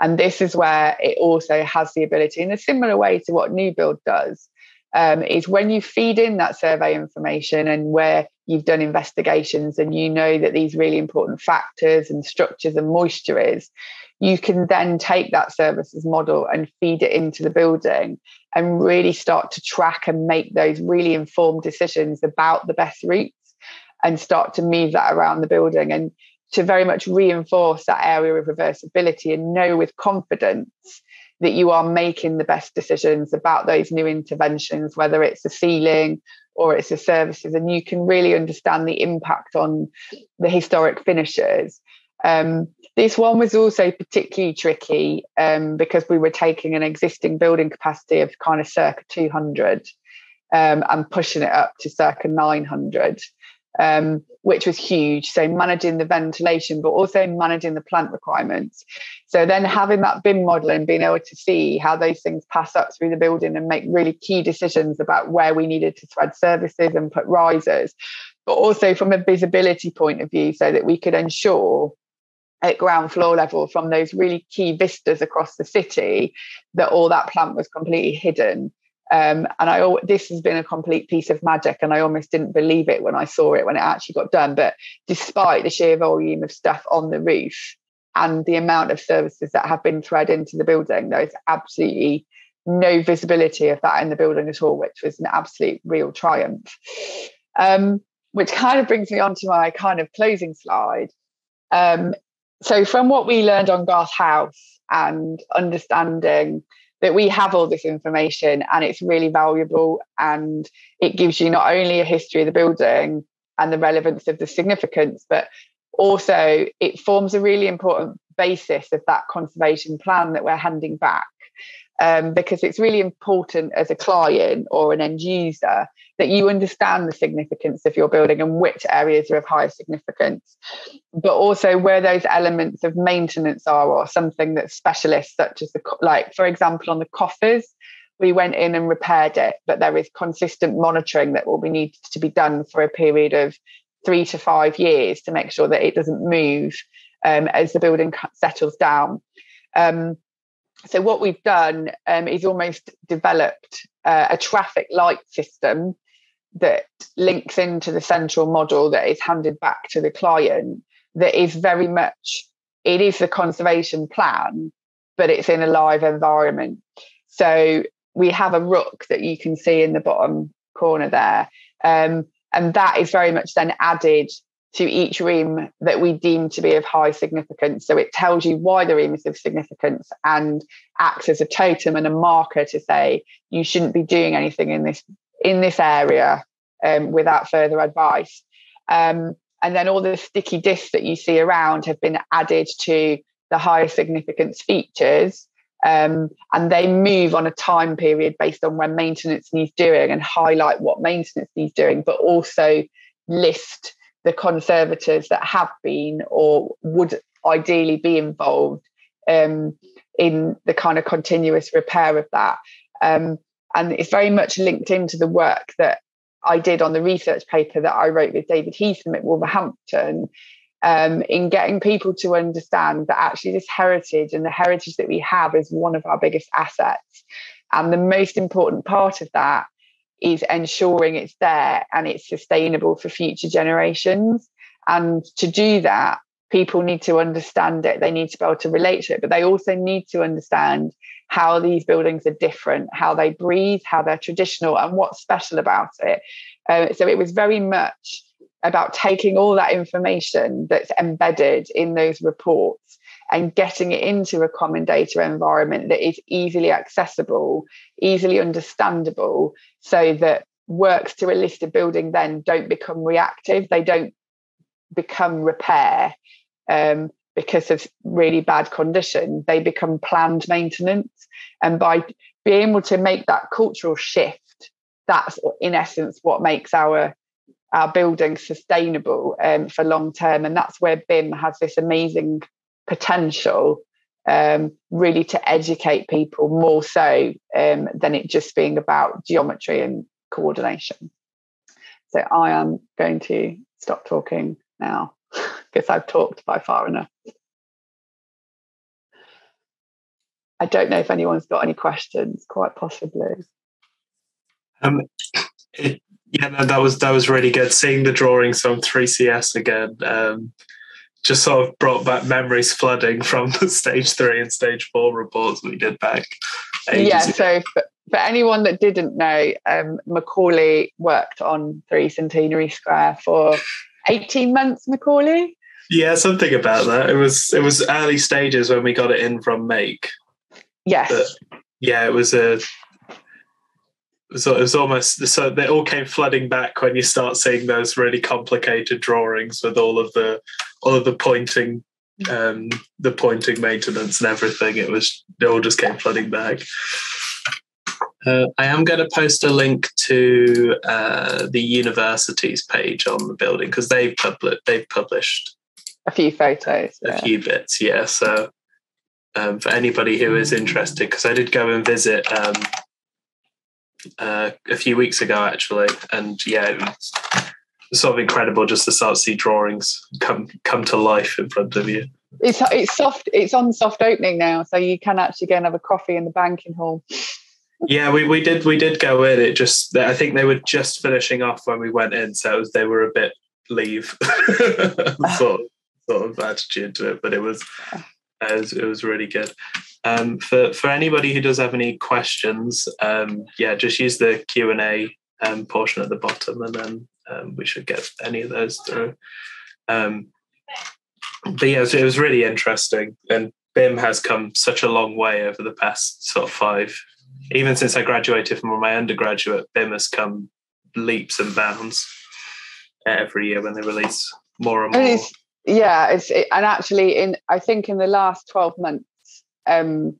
And this is where it also has the ability, in a similar way to what new build does, um, is when you feed in that survey information and where you've done investigations and you know that these really important factors and structures and moisture is, you can then take that services model and feed it into the building and really start to track and make those really informed decisions about the best routes and start to move that around the building and to very much reinforce that area of reversibility and know with confidence that you are making the best decisions about those new interventions, whether it's the ceiling or it's the services, and you can really understand the impact on the historic finishes. Um, this one was also particularly tricky um, because we were taking an existing building capacity of kind of circa 200 um, and pushing it up to circa 900. Um, which was huge. So managing the ventilation, but also managing the plant requirements. So then having that BIM model and being able to see how those things pass up through the building and make really key decisions about where we needed to thread services and put risers, but also from a visibility point of view, so that we could ensure at ground floor level from those really key vistas across the city that all that plant was completely hidden um, and I, this has been a complete piece of magic, and I almost didn't believe it when I saw it when it actually got done. But despite the sheer volume of stuff on the roof and the amount of services that have been thread into the building, there's absolutely no visibility of that in the building at all, which was an absolute real triumph. Um, which kind of brings me on to my kind of closing slide. Um, so, from what we learned on Garth House and understanding that we have all this information and it's really valuable and it gives you not only a history of the building and the relevance of the significance but also it forms a really important basis of that conservation plan that we're handing back um, because it's really important as a client or an end user that you understand the significance of your building and which areas are of higher significance, but also where those elements of maintenance are or something that specialists such as the like, for example, on the coffers, we went in and repaired it, but there is consistent monitoring that will be needed to be done for a period of three to five years to make sure that it doesn't move um, as the building settles down. Um, so what we've done um, is almost developed uh, a traffic light system that links into the central model that is handed back to the client that is very much it is the conservation plan but it's in a live environment. So we have a rook that you can see in the bottom corner there um, and that is very much then added to each room that we deem to be of high significance. So it tells you why the room is of significance and acts as a totem and a marker to say you shouldn't be doing anything in this in this area um, without further advice. Um, and then all the sticky discs that you see around have been added to the higher significance features. Um, and they move on a time period based on when maintenance needs doing and highlight what maintenance needs doing, but also list the conservators that have been or would ideally be involved um, in the kind of continuous repair of that. Um, and it's very much linked into the work that I did on the research paper that I wrote with David Heesom at Wolverhampton um, in getting people to understand that actually this heritage and the heritage that we have is one of our biggest assets. And the most important part of that is ensuring it's there and it's sustainable for future generations. And to do that, people need to understand it. They need to be able to relate to it, but they also need to understand how these buildings are different, how they breathe, how they're traditional, and what's special about it. Uh, so it was very much about taking all that information that's embedded in those reports and getting it into a common data environment that is easily accessible, easily understandable, so that works to a listed building then don't become reactive, they don't become repair um, because of really bad condition, they become planned maintenance. And by being able to make that cultural shift, that's in essence what makes our our building sustainable um, for long term. And that's where BIM has this amazing potential um, really to educate people more so um, than it just being about geometry and coordination. So I am going to stop talking now because I've talked by far enough. I don't know if anyone's got any questions, quite possibly. Um, it, yeah, no, that was that was really good. Seeing the drawings from 3CS again, um, just sort of brought back memories flooding from the stage three and stage four reports we did back. Yeah, ago. so for, for, anyone that didn't know, um, Macaulay worked on Three Centenary Square for 18 months, Macaulay. Yeah, something about that. It was it was early stages when we got it in from Make. Yes. But yeah, it was a so it was almost so they all came flooding back when you start seeing those really complicated drawings with all of the all of the pointing um the pointing maintenance and everything it was it all just came flooding back Uh, I am going to post a link to uh, the university's page on the building because they've published they've published a few photos, a few bits. Yeah, so um, for anybody who is interested, because I did go and visit um, uh, a few weeks ago actually, and yeah, it was sort of incredible just to start to see drawings come come to life in front of you. It's it's soft. It's on soft opening now, so you can actually go and have a coffee in the banking hall. Yeah, we, we did we did go in. It just I think they were just finishing off when we went in, so was, they were a bit leave sort of, sort of attitude to it, but it was it was, it was really good. Um, for for anybody who does have any questions, um, yeah, just use the Q and A um, portion at the bottom, and then um, we should get any of those through. Um, but yeah, it was really interesting, and BIM has come such a long way over the past sort of five even since I graduated from my undergraduate, BIM has come leaps and bounds every year when they release more and more. Yeah, it's it, and actually in I think in the last twelve months, um,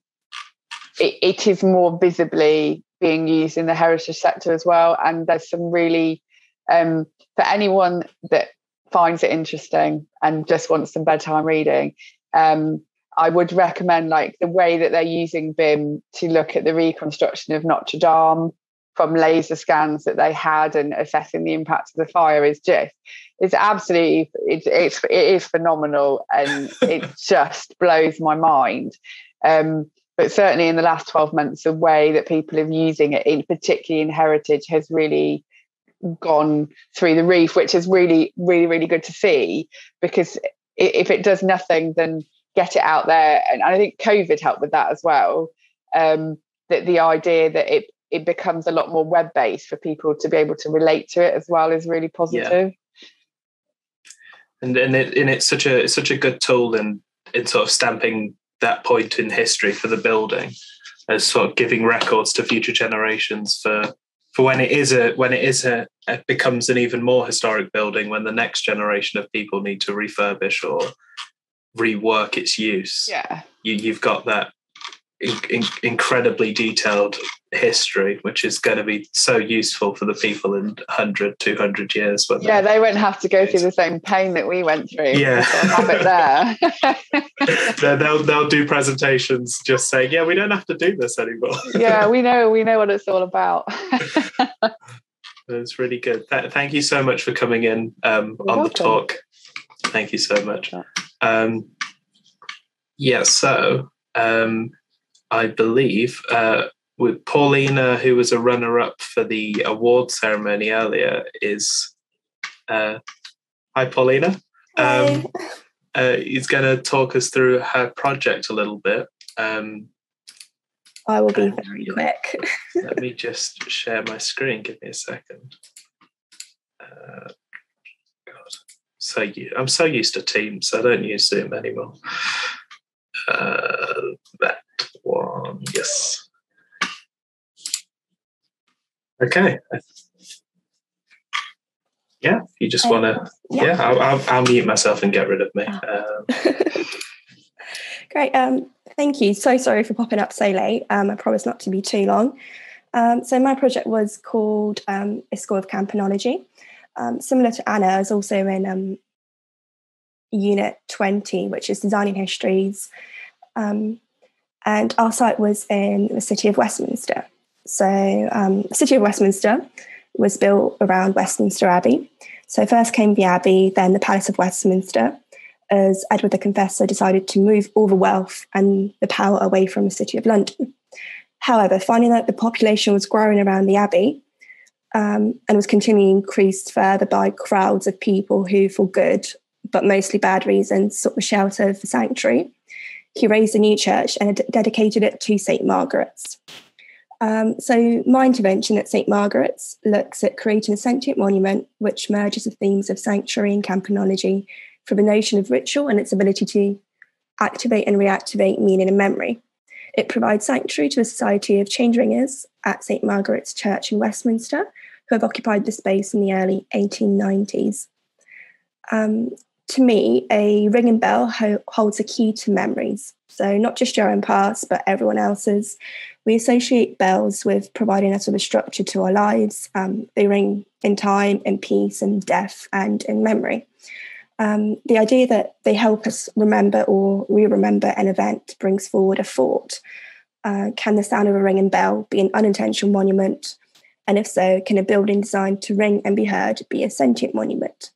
it, it is more visibly being used in the heritage sector as well, and there's some really um, for anyone that finds it interesting and just wants some bedtime reading. Um, I would recommend like the way that they're using BIM to look at the reconstruction of Notre Dame from laser scans that they had and assessing the impact of the fire is just it's absolutely it's it's it is phenomenal and it just blows my mind. Um, but certainly in the last 12 months, the way that people are using it, in particularly in heritage, has really gone through the reef, which is really, really, really good to see. Because if it does nothing, then get it out there. And I think COVID helped with that as well. Um, that the idea that it it becomes a lot more web based for people to be able to relate to it as well is really positive. Yeah. And and it and it's such a it's such a good tool in in sort of stamping that point in history for the building as sort of giving records to future generations for for when it is a when it is a it becomes an even more historic building when the next generation of people need to refurbish or rework its use. Yeah, you, you've got that in, in, incredibly detailed history, which is going to be so useful for the people in 100, 200 years. yeah, they won't have to go through the same pain that we went through. Yeah. have it there. they'll, they'll do presentations just saying, yeah, we don't have to do this anymore. yeah, we know, we know what it's all about. it's really good. Th- thank you so much for coming in um, on welcome. the talk. Thank you so much. Um, yeah, so um, I believe uh, with Paulina, who was a runner-up for the award ceremony earlier, is uh, hi Paulina. Um, uh, he's going to talk us through her project a little bit. Um, I will be very quick. let me just share my screen. Give me a second. Uh, so I'm so used to Teams, I don't use Zoom anymore. Uh, that one, yes. Okay. Yeah, you just want to. Yeah, yeah I'll, I'll, I'll, mute myself and get rid of me. Oh. Um, Great. Um, thank you. So sorry for popping up so late. Um, I promise not to be too long. Um, so my project was called um, A School of Campanology um, similar to Anna, I was also in um, Unit 20, which is Designing Histories. Um, and our site was in the city of Westminster. So, um, the city of Westminster was built around Westminster Abbey. So, first came the Abbey, then the Palace of Westminster, as Edward the Confessor decided to move all the wealth and the power away from the city of London. However, finding that the population was growing around the Abbey, um, and was continually increased further by crowds of people who, for good but mostly bad reasons, sought the shelter of the sanctuary. He raised a new church and dedicated it to St. Margaret's. Um, so, my intervention at St. Margaret's looks at creating a sentient monument which merges the themes of sanctuary and campanology from the notion of ritual and its ability to activate and reactivate meaning and memory. It provides sanctuary to a society of changeringers at St. Margaret's Church in Westminster, who have occupied the space in the early 1890s. Um, to me, a ringing bell ho- holds a key to memories. So, not just your own past, but everyone else's. We associate bells with providing us with a structure to our lives. Um, they ring in time, in peace, in death, and in memory. Um, the idea that they help us remember or re remember an event brings forward a thought. Uh, can the sound of a ringing bell be an unintentional monument? And if so, can a building designed to ring and be heard be a sentient monument?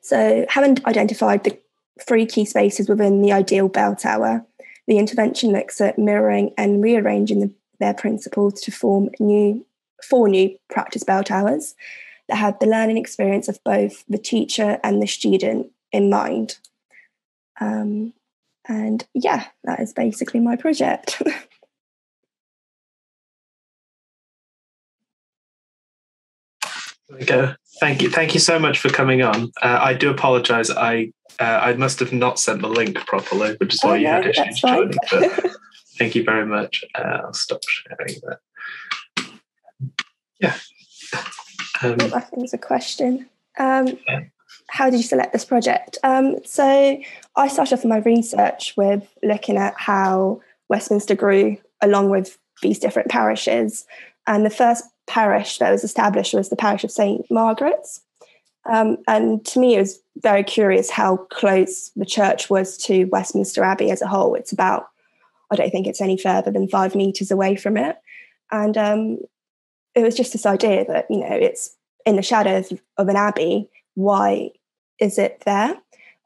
So, having identified the three key spaces within the ideal bell tower, the intervention looks at mirroring and rearranging the, their principles to form new four new practice bell towers that have the learning experience of both the teacher and the student in mind. Um, and yeah, that is basically my project. we go. Thank you. Thank you so much for coming on. Uh, I do apologise. I uh, I must have not sent the link properly, which is why oh, you no, had issues joining. But thank you very much. Uh, I'll stop sharing that. Yeah. Um, oh, I think there's a question. Um, yeah. How did you select this project? Um, so I started off my research with looking at how Westminster grew along with these different parishes. And the first parish that was established was the parish of St. Margaret's. Um, and to me, it was very curious how close the church was to Westminster Abbey as a whole. It's about, I don't think it's any further than five meters away from it. And um, it was just this idea that, you know, it's in the shadows of an abbey. Why is it there?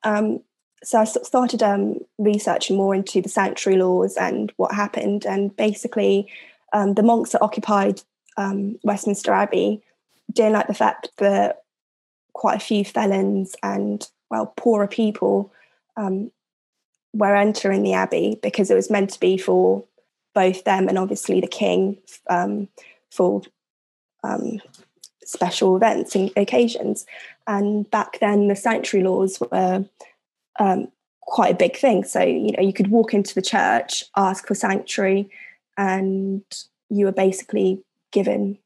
Um, so I started um, researching more into the sanctuary laws and what happened. And basically, um, the monks that occupied um, Westminster Abbey didn't like the fact that quite a few felons and well poorer people um, were entering the abbey because it was meant to be for both them and obviously the king um, for um, special events and occasions. And back then, the sanctuary laws were um, quite a big thing. So you know, you could walk into the church, ask for sanctuary, and you were basically given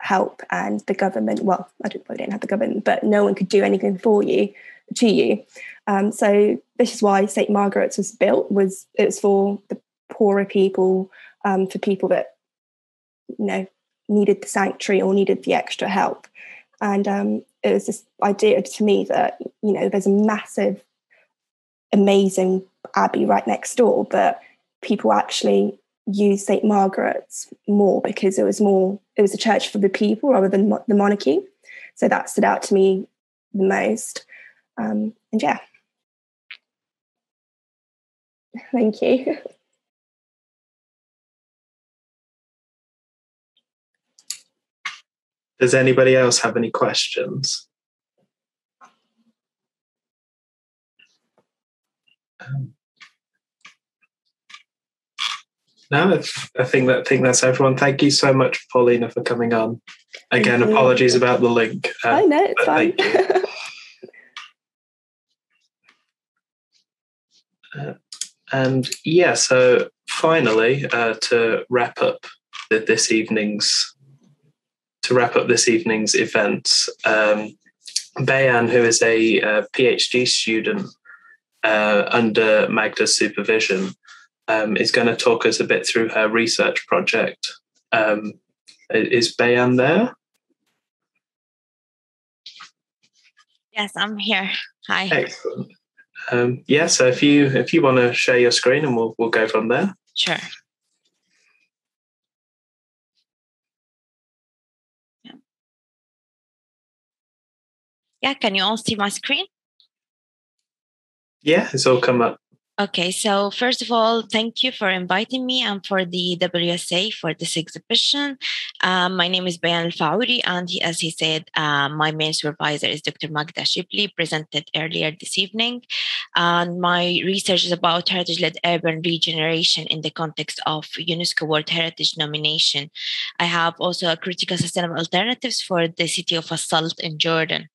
help and the government well i don't know didn't have the government but no one could do anything for you to you. Um, so this is why st margaret's was built was it was for the poorer people um, for people that you know needed the sanctuary or needed the extra help. And um, it was this idea to me that you know there's a massive amazing abbey right next door but people actually use St. Margaret's more because it was more, it was a church for the people rather than mo- the monarchy. So that stood out to me the most. Um, and yeah. Thank you. Does anybody else have any questions? Um, No, I think that I think that's everyone. Thank you so much, Paulina, for coming on. Again, apologies about the link. Uh, I know it's fine. uh, and yeah, so finally, uh, to wrap up this evening's to wrap up this evening's events, um, Bayan, who is a, a uh, PhD student uh, under Magda's supervision, um, is going to talk us a bit through her research project. Um, is Bayan there? Yes, I'm here. Hi. Excellent. Um, yeah, so if you if you want to share your screen, and we'll we'll go from there. Sure. Yeah. Yeah. Can you all see my screen? Yeah, it's all come up. Okay, so first of all, thank you for inviting me and for the WSA for this exhibition. Um, my name is Bayan Al and he, as he said, uh, my main supervisor is Dr. Magda Sibley, presented earlier this evening. And my research is about heritage led urban regeneration in the context of UNESCO World Heritage nomination. I have also a critical sustainable alternatives for the city of As-Salt in Jordan.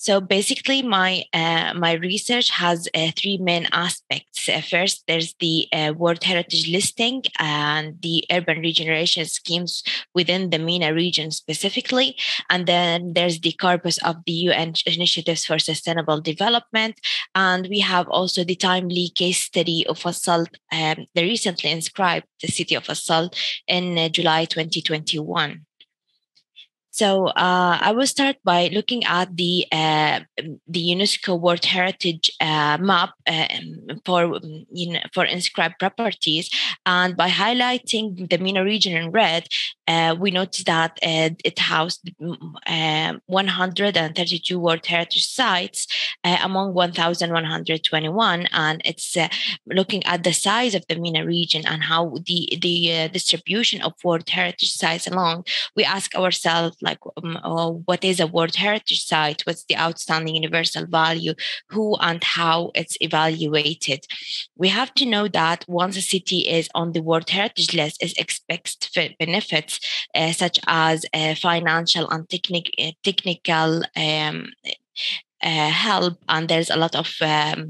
So basically, my uh, my research has uh, three main aspects. Uh, first, there's the uh, World Heritage listing and the urban regeneration schemes within the MENA region specifically, and then there's the corpus of the UN initiatives for sustainable development, and we have also the timely case study of As-Salt, um, the recently inscribed the city of Asalt in uh, July 2021. So uh, I will start by looking at the uh, the UNESCO World Heritage uh, map uh, for you know, for inscribed properties, and by highlighting the MENA region in red, uh, we notice that uh, it housed 132 World Heritage sites among 1,121, and it's looking at the size of the MENA region and how the the distribution of World Heritage sites along. We ask ourselves like um, uh, what is a World Heritage Site, what's the outstanding universal value, who and how it's evaluated. We have to know that once a city is on the World Heritage List, it expects benefits uh, such as uh, financial and uh, technical um, uh, help, and there's a lot of um,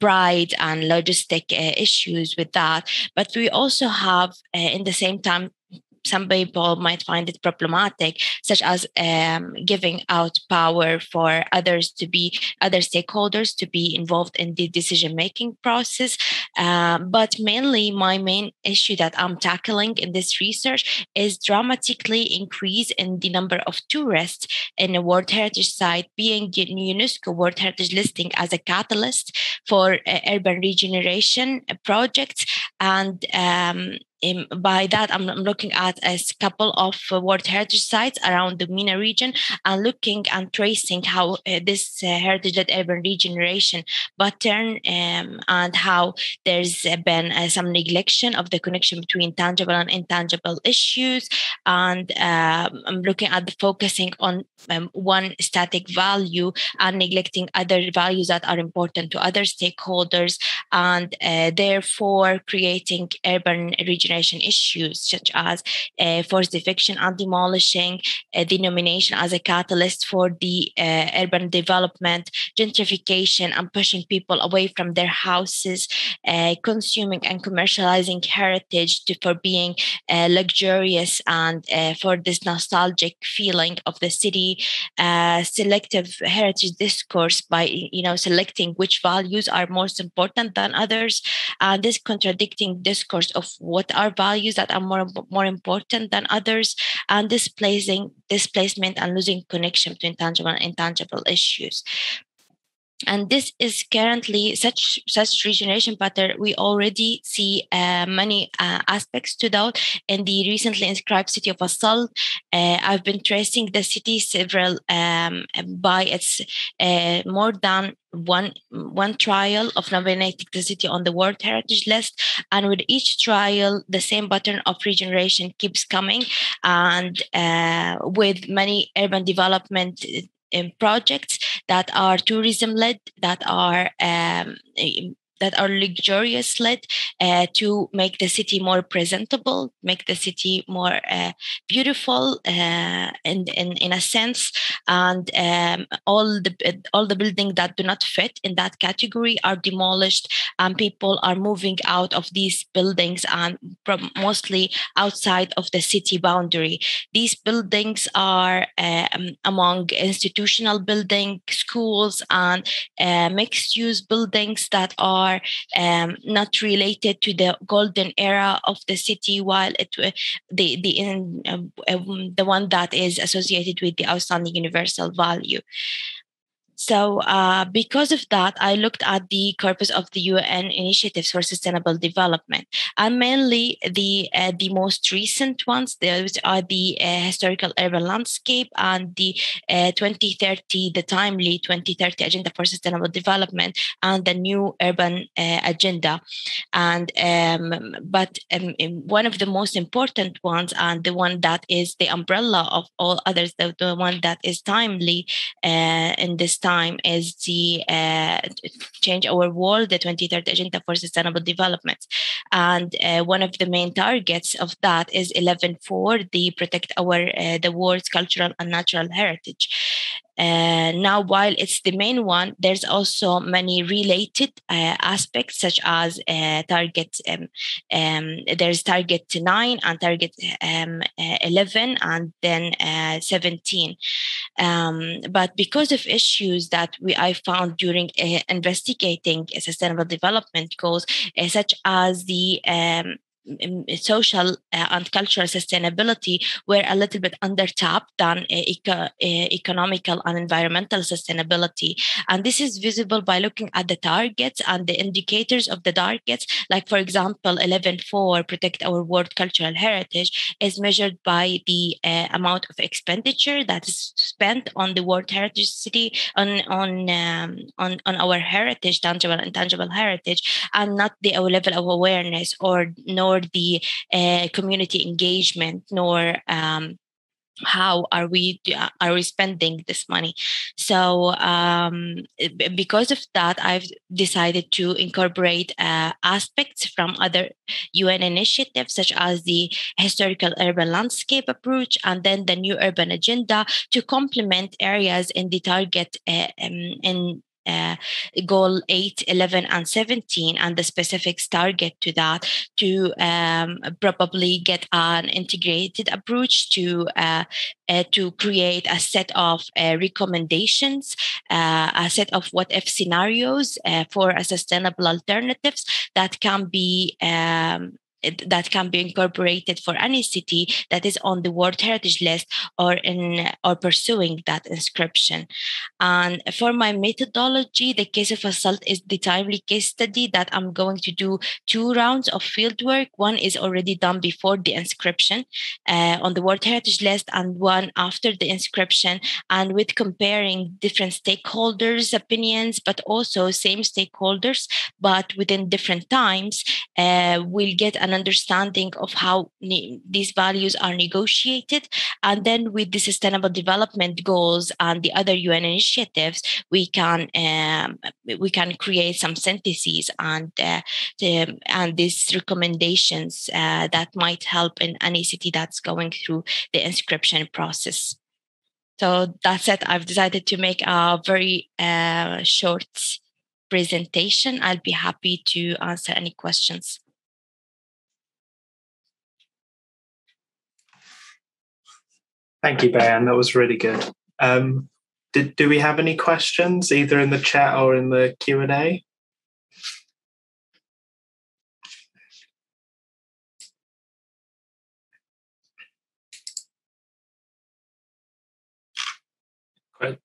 pride and logistic uh, issues with that. But we also have, uh, in the same time, some people might find it problematic, such as um, giving out power for others to be other stakeholders to be involved in the decision making process. Um, but mainly, my main issue that I'm tackling in this research is dramatically increase in the number of tourists in a World Heritage site being UNESCO World Heritage listing as a catalyst for uh, urban regeneration projects and um, um, by that, I'm, I'm, looking at a couple of uh, World Heritage sites around the MENA region and looking and tracing how uh, this uh, heritage-led urban regeneration pattern um, and how there's uh, been uh, some neglection of the connection between tangible and intangible issues. And um, I'm looking at the focusing on um, one static value and neglecting other values that are important to other stakeholders, and uh, therefore creating urban regeneration issues such as uh, forced eviction and demolishing, uh, denomination as a catalyst for the uh, urban development, gentrification, and pushing people away from their houses, consuming and commercializing heritage to, for being luxurious and for this nostalgic feeling of the city, selective heritage discourse by you know selecting which values are most important than others, and this contradicting discourse of what are values that are more more important than others and displacing displacement and losing connection between tangible and intangible issues and this is currently such such regeneration pattern. We already see uh, many uh, aspects to that in the recently inscribed city of As-Salt. Uh, I've been tracing the city several um, by its uh, more than one one trial of nominating the city on the World Heritage List, and with each trial, the same pattern of regeneration keeps coming, and uh, with many urban development um, projects that are tourism led, that are um, that are luxurious led uh, to make the city more presentable, make the city more uh, beautiful uh, in, in, in a sense. And um, all the all the buildings that do not fit in that category are demolished, and people are moving out of these buildings and mostly outside of the city boundary. These buildings are um, among institutional buildings, schools, and uh, mixed use buildings that are are um, not related to the golden era of the city, while it the the in, um, um, the one that is associated with the outstanding universal value. So, uh, because of that, I looked at the corpus of the UN initiatives for sustainable development, and mainly the uh, the most recent ones. Those are the uh, historical urban landscape and the uh, 2030, the timely 2030 agenda for sustainable development, and the new urban uh, agenda. And um, but um, one of the most important ones, and the one that is the umbrella of all others, the, the one that is timely uh, in this time is the uh, change our world, the 2030 Agenda for Sustainable Development. And uh, one of the main targets of that is 11.4, the protect our uh, the world's cultural and natural heritage. Uh, now while it's the main one there's also many related uh, aspects such as uh, target um, um, there's target 9 and target um, uh, 11 and then uh, 17 um, but because of issues that we i found during uh, investigating sustainable development goals such as the um, social uh, and cultural sustainability were a little bit under tapped than eco- uh, economical and environmental sustainability. And this is visible by looking at the targets and the indicators of the targets. Like, for example, 11.4, protect our world cultural heritage, is measured by the uh, amount of expenditure that is spent on the World Heritage City, on, on, um, on, on our heritage, tangible and intangible heritage, and not the level of awareness or nor nor the uh, community engagement, nor um, how are we are we spending this money. So um, because of that i've decided to incorporate uh, aspects from other un initiatives such as the historical urban landscape approach and then the new urban agenda to complement areas in the target uh, um, in uh, goal 8 11 and 17 and the specifics target to that to um, probably get an integrated approach to uh, uh, to create a set of uh, recommendations uh, a set of what if scenarios uh, for a sustainable alternatives that can be um, that can be incorporated for any city that is on the World Heritage List or in or pursuing that inscription. And for my methodology, the case of As-Salt is the timely case study that I'm going to do two rounds of field work. One is already done before the inscription uh, on the World Heritage List, and one after the inscription. And with comparing different stakeholders' opinions, but also same stakeholders, but within different times, uh, we'll get an understanding of how ne- these values are negotiated. And then with the sustainable development goals and the other UN initiatives, we can um, we can create some syntheses and uh, the, and these recommendations uh, that might help in any city that's going through the inscription process. So that's it. I've decided to make a very uh, short presentation. I'll be happy to answer any questions. Thank you, Bayan. That was really good. Um, did, do we have any questions either in the chat or in the Q&A?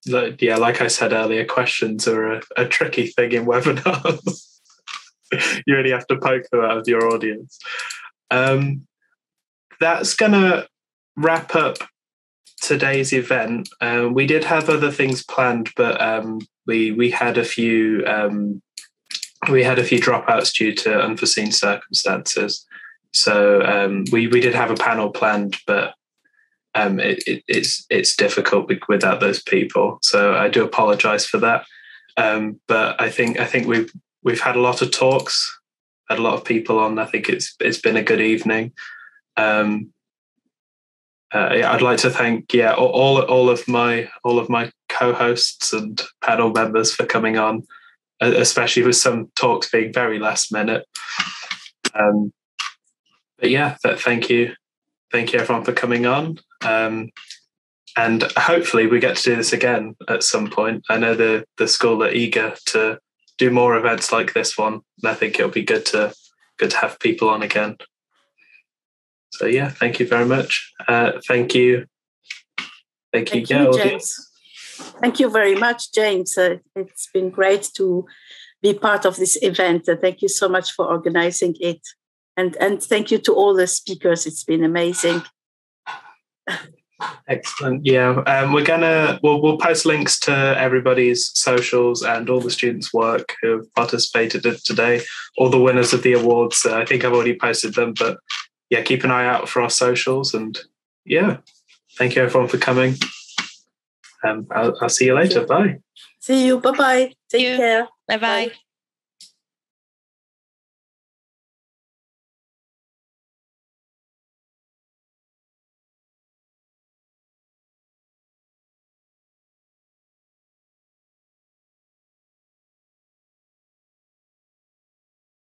yeah, like I said earlier, questions are a, a tricky thing in webinars. you really have to poke them out of your audience. Um, that's going to wrap up today's event. Uh, we did have other things planned, but um, we we had a few um, we had a few dropouts due to unforeseen circumstances. So um, we we did have a panel planned, but um, it, it, it's it's difficult without those people. So I do apologise for that. Um, but I think I think we've we've had a lot of talks, had a lot of people on. I think it's it's been a good evening. Um, uh, I'd like to thank yeah all all of my all of my co-hosts and panel members for coming on, especially with some talks being very last minute. Um, but yeah, thank you, thank you everyone for coming on, um, and hopefully we get to do this again at some point. I know the the school are eager to do more events like this one, and I think it'll be good to good to have people on again. So yeah, thank you very much. Uh, thank you. Thank you, thank you James. Thank you very much, James. Uh, it's been great to be part of this event. Uh, thank you so much for organizing it. And, and thank you to all the speakers. It's been amazing. Excellent. Yeah, um, we're gonna we'll, we'll post links to everybody's socials and all the students' work who have participated today, all the winners of the awards. Uh, I think I've already posted them, but yeah, keep an eye out for our socials. And yeah, thank you everyone for coming. Um, I'll, I'll see you later. Bye. See you. Bye bye. Take you. care. Bye bye.